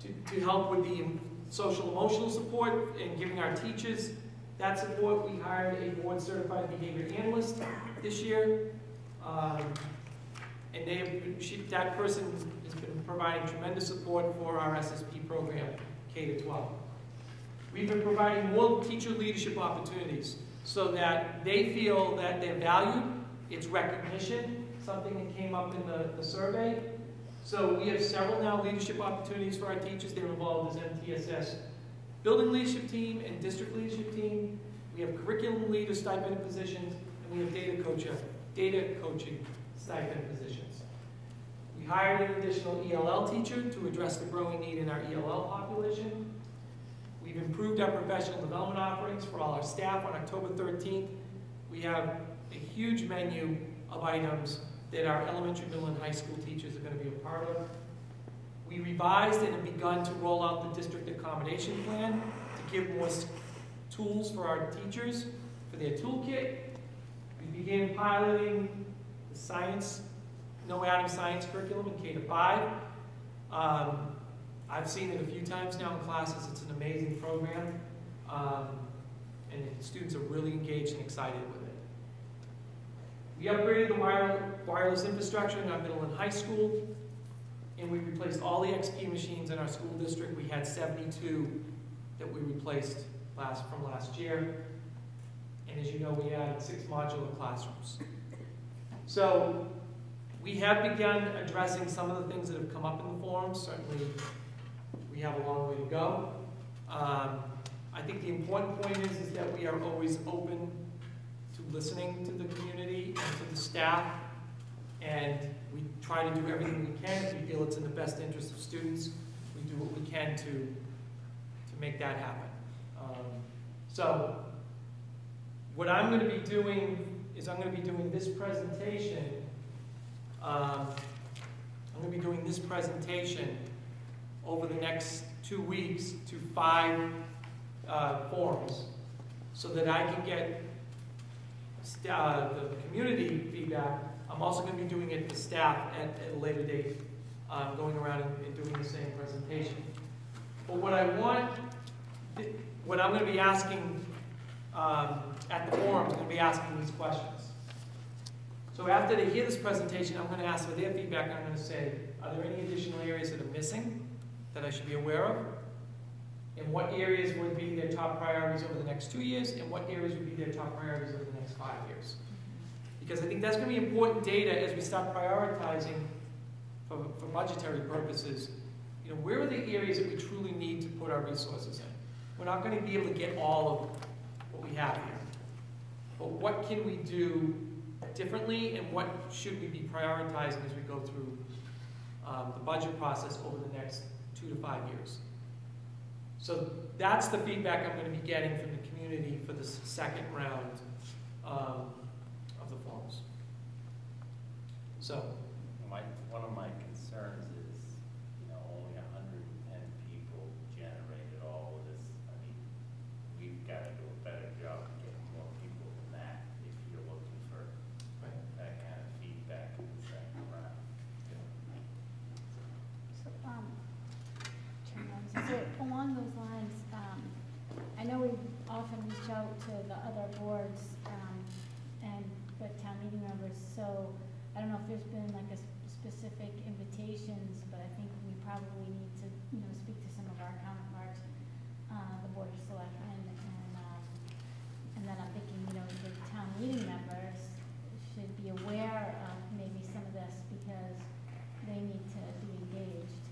to, to help with the social emotional support and giving our teachers that support, we hired a board certified behavior analyst this year. Um, and they have, she, that person has been providing tremendous support for our SSP program, K to 12. We've been providing more teacher leadership opportunities so that they feel that they're valued, it's recognition, something that came up in the, the survey. So we have several now leadership opportunities for our teachers. They're involved as MTSS building leadership team and district leadership team. We have curriculum leader stipend positions, and we have data coach, data coaching stipend positions. We hired an additional ELL teacher to address the growing need in our ELL population. We've improved our professional development offerings for all our staff. On October 13th, we have a huge menu of items that our elementary, middle, and high school teachers are going to be a part of. We revised and have begun to roll out the district accommodation plan to give more tools for our teachers for their toolkit. We began piloting the science, KnowAtom science curriculum in K to five. Um, I've seen it a few times now in classes. It's an amazing program. Um, and students are really engaged and excited with it. We upgraded the wireless infrastructure in our middle and high school, and we replaced all the XP machines in our school district. We had 72 that we replaced last, from last year. And as you know, we added six modular classrooms. So we have begun addressing some of the things that have come up in the forums. Certainly, we have a long way to go. Um, I think the important point is, is that we are always open to listening to the community and to the staff. And we try to do everything we can. If we feel it's in the best interest of students, we do what we can to, to make that happen. Um, So, what I'm gonna be doing is I'm gonna be doing this presentation. um, I'm gonna be doing this presentation over the next two weeks to five uh, forums, so that I can get uh, the community feedback. I'm also gonna be doing it for staff at, at a later date, going around and, and doing the same presentation. But what I want, what I'm gonna be asking, um, at the forum, I'm gonna be asking these questions. So after they hear this presentation, I'm gonna ask for their feedback, and I'm gonna say, are there any additional areas that are missing that I should be aware of? And what areas would be their top priorities over the next two years, and what areas would be their top priorities over the next five years? Because I think that's gonna be important data as we start prioritizing for, for budgetary purposes. You know, where are the areas that we truly need to put our resources in? We're not gonna be able to get all of what we have here. But what can we do differently, and what should we be prioritizing as we go through um, the budget process over the next two to five years? So that's the feedback I'm gonna be getting from the community for this second round um, of the forums. So, My, one of my concerns is, you know, only hundred and ten people generated all of this. I mean, we've gotta do a better job of getting more people than that if you're looking for Right. that kind of feedback in the second round. So, um, Chair Rose, so along those lines, um, I know we often reach out to the other boards, um, and the town meeting members, so I don't know if there's been like a specific invitations, but I think we probably need to, you know, speak to some of our counterparts, uh, the board of selectmen, and, um, and then I'm thinking, you know, the town meeting members should be aware of maybe some of this, because they need to be engaged.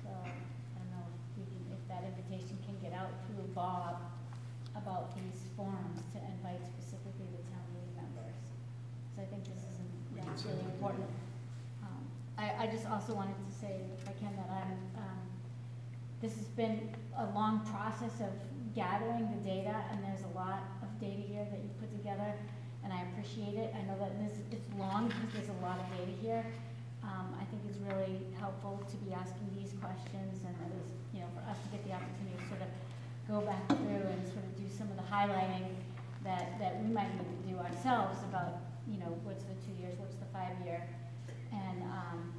So, I don't know if we can, if that invitation can get out through Bob about these forums to invite specifically the town meeting members. So I think this is, We can that's certainly really do important. Um, I, I just also wanted to say, if I can, that I'm, um, this has been a long process of gathering the data, and there's a lot of data here that you put together, and I appreciate it. I know that this, it's long, because there's a lot of data here. Um, I think it's really helpful to be asking these questions, and it is, you know, for us to get the opportunity to sort of go back through and sort of do some of the highlighting that, that we might need to do ourselves about, you know, what's the two years, what's the five-year? And, um,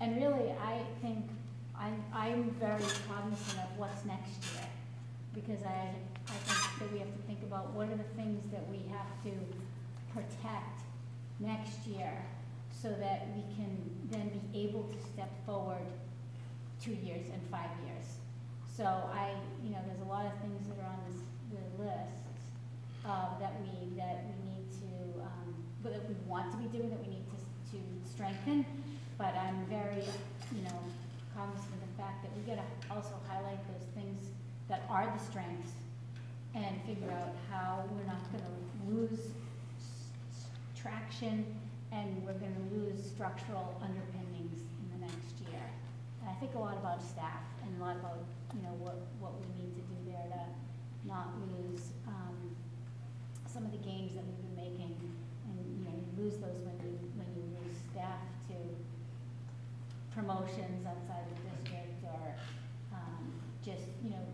and really, I think, I, I'm very cognizant of what's next year. Because I, I think that we have to think about what are the things that we have to protect next year so that we can then be able to step forward two years and five years. So I, you know, there's a lot of things that are on this, the list, uh, that we, that we need that we want to be doing, that we need to, to strengthen. But I'm very, you know, cognizant of the fact that we gotta also highlight those things that are the strengths and figure out how we're not gonna lose s- s- traction and we're gonna lose structural underpinnings in the next year. And I think a lot about staff and a lot about, you know, what, what we need to do there to not lose, um, some of the gains that we've been making. You know, you lose those when you, when you lose staff to promotions outside the district or, um, just, you know,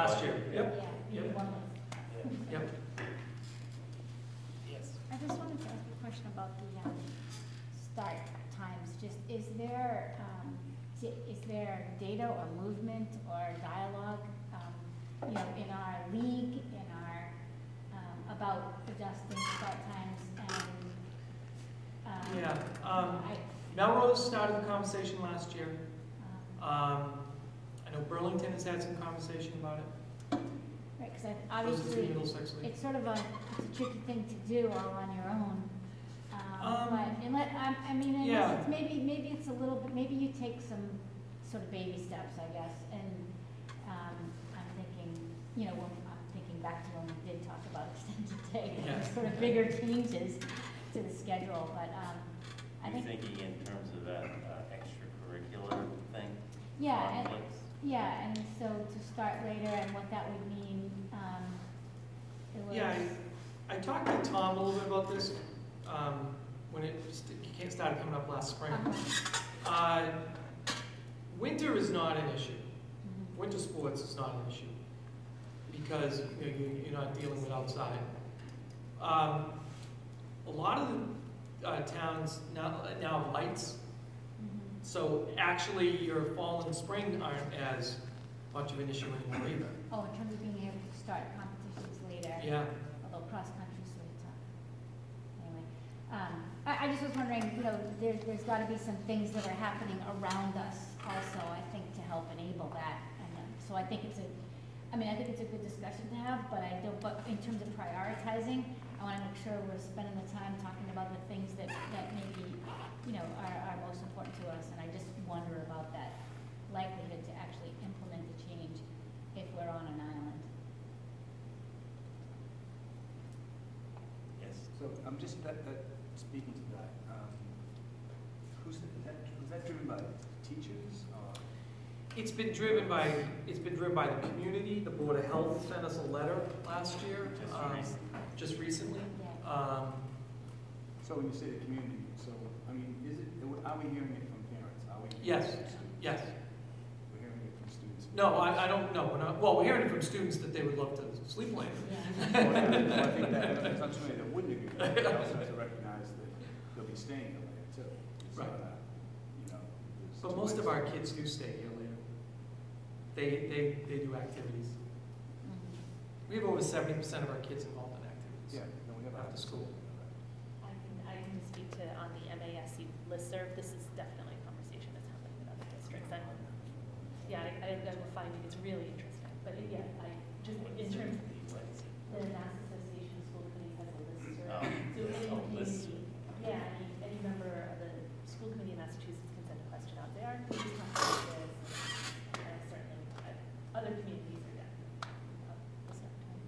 last year? Yep, Yeah, Yep. one list. yep. Yes. I just wanted to ask a question about the, um, start times, just, is there, um, is is there data or movement or dialogue, um, you know, in our league, in our, um, about adjusting start times and, um. Yeah, um, I, Melrose started the conversation last year. um, Um, I know Burlington has had some conversation about it. right, cause I, Those are two obviously, Middlesex leagues. it's sort of a, it's a tricky thing to do all on your own. Um, Um, but, and let, I, I mean, unless yeah. it's maybe, maybe it's a little bit, maybe you take some sort of baby steps, I guess, and, um, I'm thinking, you know, when, I'm thinking back to when we did talk about extended day, Yeah. and sort of bigger changes to the schedule, but, um, I You think, thinking in terms of that uh, extracurricular thing? yeah, and, conflicts? Yeah, and so to start later and what that would mean, um, it was. Yeah, I, I talked to Tom a little bit about this, um, when it, st- it started coming up last spring. Uh-huh. Uh, winter is not an issue. Mhm. Winter sports is not an issue because you know, you- you're not dealing with outside. Um, a lot of the uh, towns now, now have lights. So actually your fall and spring aren't as much of an issue anymore either. Oh, in terms of being able to start competitions later. Yeah, although cross-country's of tough. Anyway, um, I, I just was wondering, you know, there, there's gotta be some things that are happening around us also, I think, to help enable that. And um, so I think it's a, I mean, I think it's a good discussion to have, but I don't, but in terms of prioritizing, I wanna make sure we're spending the time talking about the things that, that maybe, you know, are, are most important to us. And I just wonder about that likelihood to actually implement the change if we're on an island. Yes. So I'm just, that, that, speaking to that, um, who's, is that, was that driven by teachers or? it's been driven by, it's been driven by the community. The Board of Health sent us a letter last year. Just um, recently. Just recently. Yeah. Um, So when you say the community, so, I mean, is it, are we hearing it from parents? Are we? hearing Yes. it from students? yes. We're hearing it from students? No, I, I don't know. We're not, well, we're hearing it from students that they would love to sleep later. Well, I think that, there's not too many that wouldn't agree, but we also have to recognize that they'll be staying here later too. So, Right. uh, You know. there's But two most of ways. our kids do stay here later. They, they, they do activities. We have over seventy percent of our kids involved in activities. Yeah, no, we have. After school. I can, I can speak to, on the MASC listserv, this is definitely a conversation that's happening with other districts. I'm, yeah, I, I, I will find it, it's really interesting, but it- yeah, I, just in terms, the Mass Association of School Committees has a listserv. Oh, So any oh, list. community, yeah, any, any member of the school committee in Massachusetts can send a question out there, committees want to do this, and certainly, uh, other communities are definitely, uh, listening to it.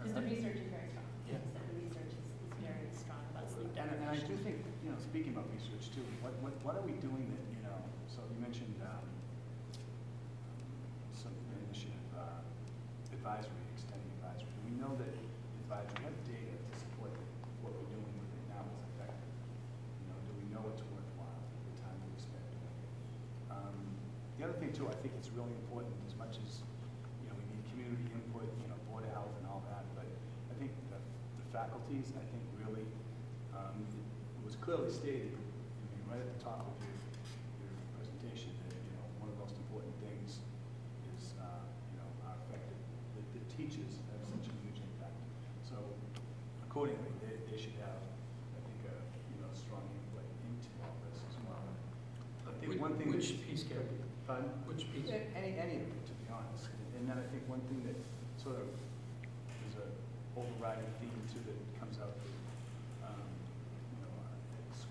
Because the research is very strong. Yeah. So the research is, is very strong about sleep And, and I do deprivation. think, you know, speaking about research too, what, what, what are we doing that, you know, so you mentioned, um, some initiative, uh, advisory, et extending advisory? Do we know that advisory, have data to support what we're doing with it now is effective? You know, do we know it's worthwhile, the time we spend doing it? Um, The other thing too, I think it's really important, as much as, you know, we need community input, you know, board of health and all that, but I think the, the faculties, I think really, um, it was clearly stated, I mean, right at the top of your, your presentation, that, you know, one of the most important things is, uh, you know, our effective, the, the teachers have such a huge impact. So accordingly, they, they should have, I think, a, you know, strong input into all this as well. I think Which- one thing. that- which piece, Gary? Pardon? Which piece? Yeah, Any, any of it, to be honest. And then I think one thing that sort of is a overriding theme too that comes out, um, you know, uh, it's,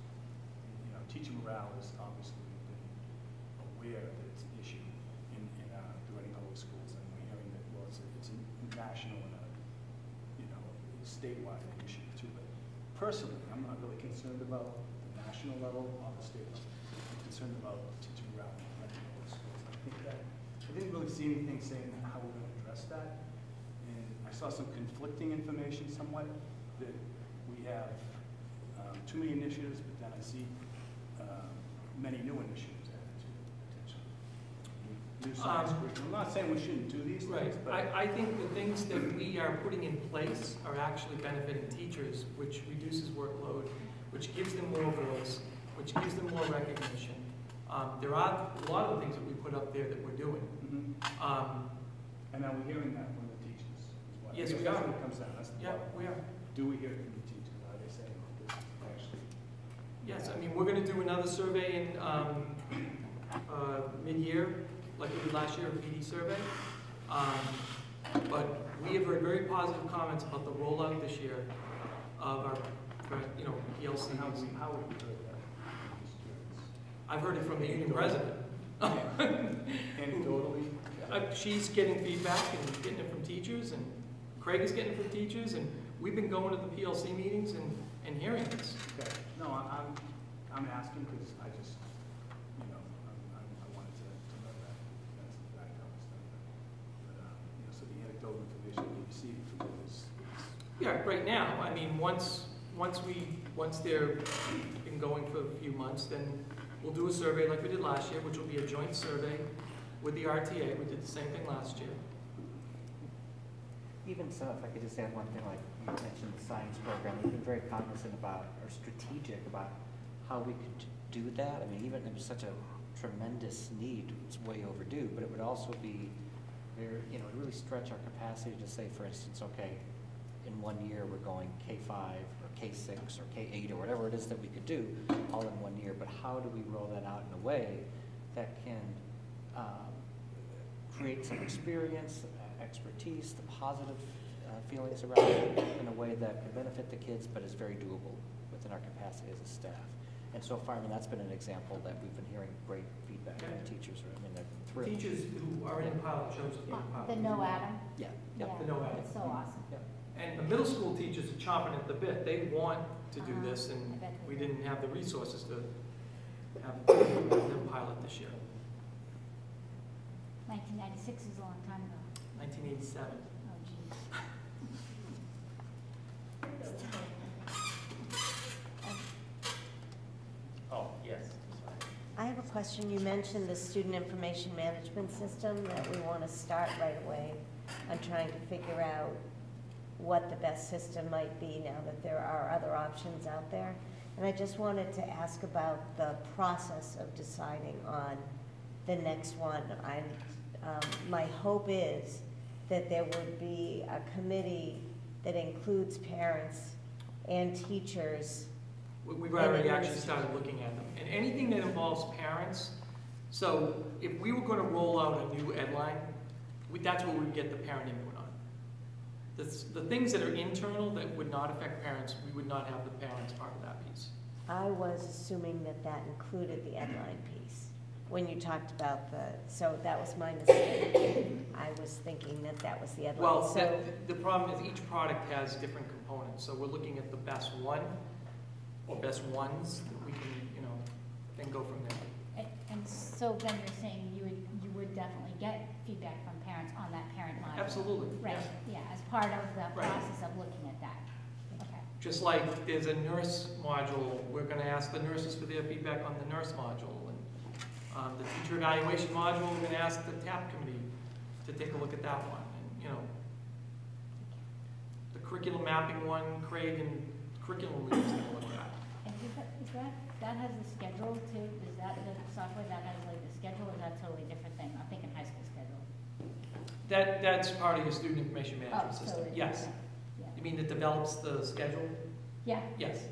you know, teacher morale has obviously been aware that it's an issue in, in, uh, the Reading Public Schools. And we're hearing that, well, it's a, it's a national and a, you know, statewide issue too. But personally, I'm not really concerned about the national level or the state level. I'm concerned about teacher morale Public Schools. I think that, I didn't really see anything saying how we're gonna address that. And I saw some conflicting information somewhat, that we have, um, too many initiatives, but then I see, um, many new initiatives added to it, potentially. Science Um, curriculum. I'm not saying we shouldn't do these Right, things, but. I, I think the things that we are putting in place are actually benefiting teachers, which reduces workload, which gives them more voice, which gives them more recognition. Um, there are a lot of the things that we put up there that we're doing. Mhm. Um, And are we hearing that from the teachers as well? Yes, we that's are. what comes down, that's the yeah, bottom. we are. Do we hear it from the teachers? Are they saying this is actually? Yes, I mean, we're gonna do another survey in, um, uh, mid-year, like we did last year, a PD survey. Um, but we have heard very positive comments about the rollout this year of our, you know, PLCs. How, how would we heard that from the students? I've heard it from the union president. Anecdotally? Uh, She's getting feedback and getting it from teachers, and Craig is getting it from teachers, and we've been going to the PLC meetings and, and hearing this. Okay, no, I'm, I'm asking because I just, you know, I'm- I'm- I wanted to, to know that, that's the fact I was thinking. But, uh, you know, so the anecdotal information we received from them is, is Yeah, right now, I mean, once, once we, once they're been going for a few months, then we'll do a survey like we did last year, which will be a joint survey with the RTA. We did the same thing last year. Even so, if I could just add one thing, like you mentioned the science program, we've been very cognizant about, or strategic about how we could do that. I mean, even if it's such a tremendous need, it's way overdue, but it would also be very, you know, it'd really stretch our capacity to say, for instance, okay, in one year, we're going K five or K six or K eight or whatever it is that we could do all in one year, but how do we roll that out in a way that can, um, create some experience, uh, expertise, the positive uh, feelings around it in a way that can benefit the kids, but is very doable within our capacity as a staff. And so far, I mean, that's been an example that we've been hearing great feedback from the teachers, I mean, they're thrilled. Teachers who are in pilot chose to be in pilot. The KnowAtom? Yeah, Yeah, yeah. The KnowAtom. it's so awesome. And the middle school teachers are chomping at the bit. They want to do Uh-huh. this, and I bet they we didn't have the resources to have them pilot this year. Nineteen ninety-six is a long time ago. 1987. Oh, geez. Oh, yes. I have a question. You mentioned the student information management system that we want to start right away on trying to figure out what the best system might be now that there are other options out there. And I just wanted to ask about the process of deciding on the next one. I, um, my hope is that there would be a committee that includes parents and teachers We- We've already actually started looking at them. And anything that involves parents, so if we were gonna roll out a new Edline, we- that's where we'd get the parent input. The, the things that are internal that would not affect parents, we would not have the parents part of that piece. I was assuming that that included the Edline piece, when you talked about the, so that was my mistake. I was thinking that that was the Edline, Well, so, the, the problem is each product has different components, so we're looking at the best one, or best ones, that we can, you know, then go from there. And, and so then you're saying you would, you would definitely get feedback from parents parents on that parent module. Absolutely, Right, yeah. yeah, as part of the Right. process of looking at that. Okay. Just like there's a nurse module, we're gonna ask the nurses for their feedback on the nurse module. And um, The teacher evaluation module, we're gonna ask the TAP committee to take a look at that one. And, you know, the curriculum mapping one, Craig and curriculum leaders take a look at. And is that, is that, that has the schedule too, is that the software that has like the schedule, or is that a totally different thing? I'm thinking high school. That, that's part of your student information Oh, management so system, it- yes. yeah. You mean that develops the schedule? Yeah. Yes.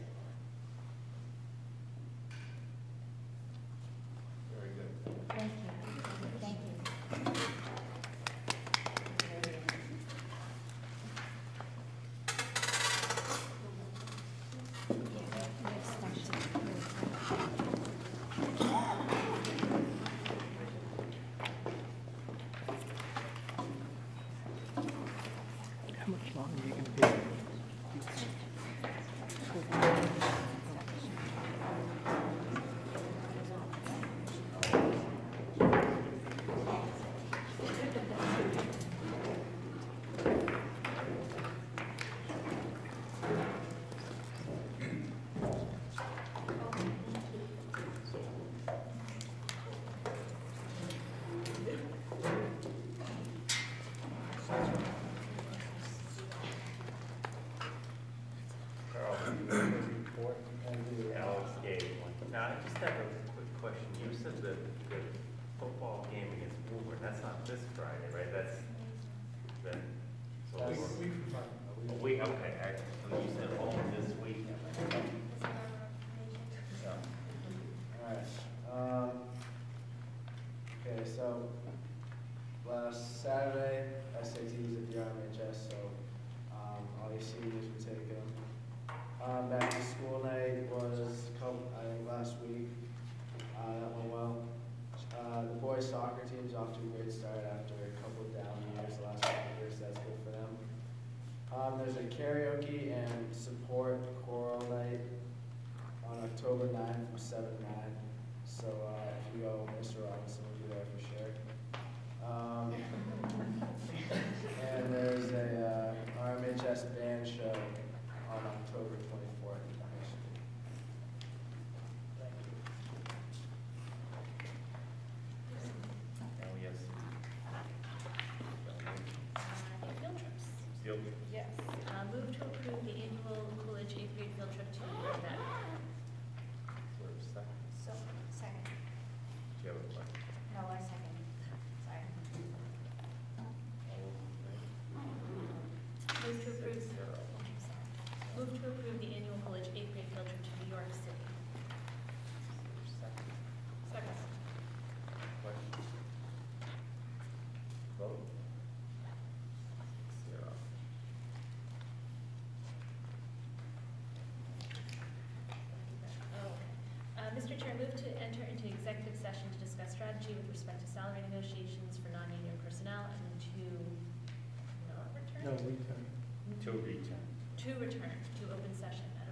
Strategy with respect to salary negotiations for non-union personnel and to not return? No, return. To return. To return to open session at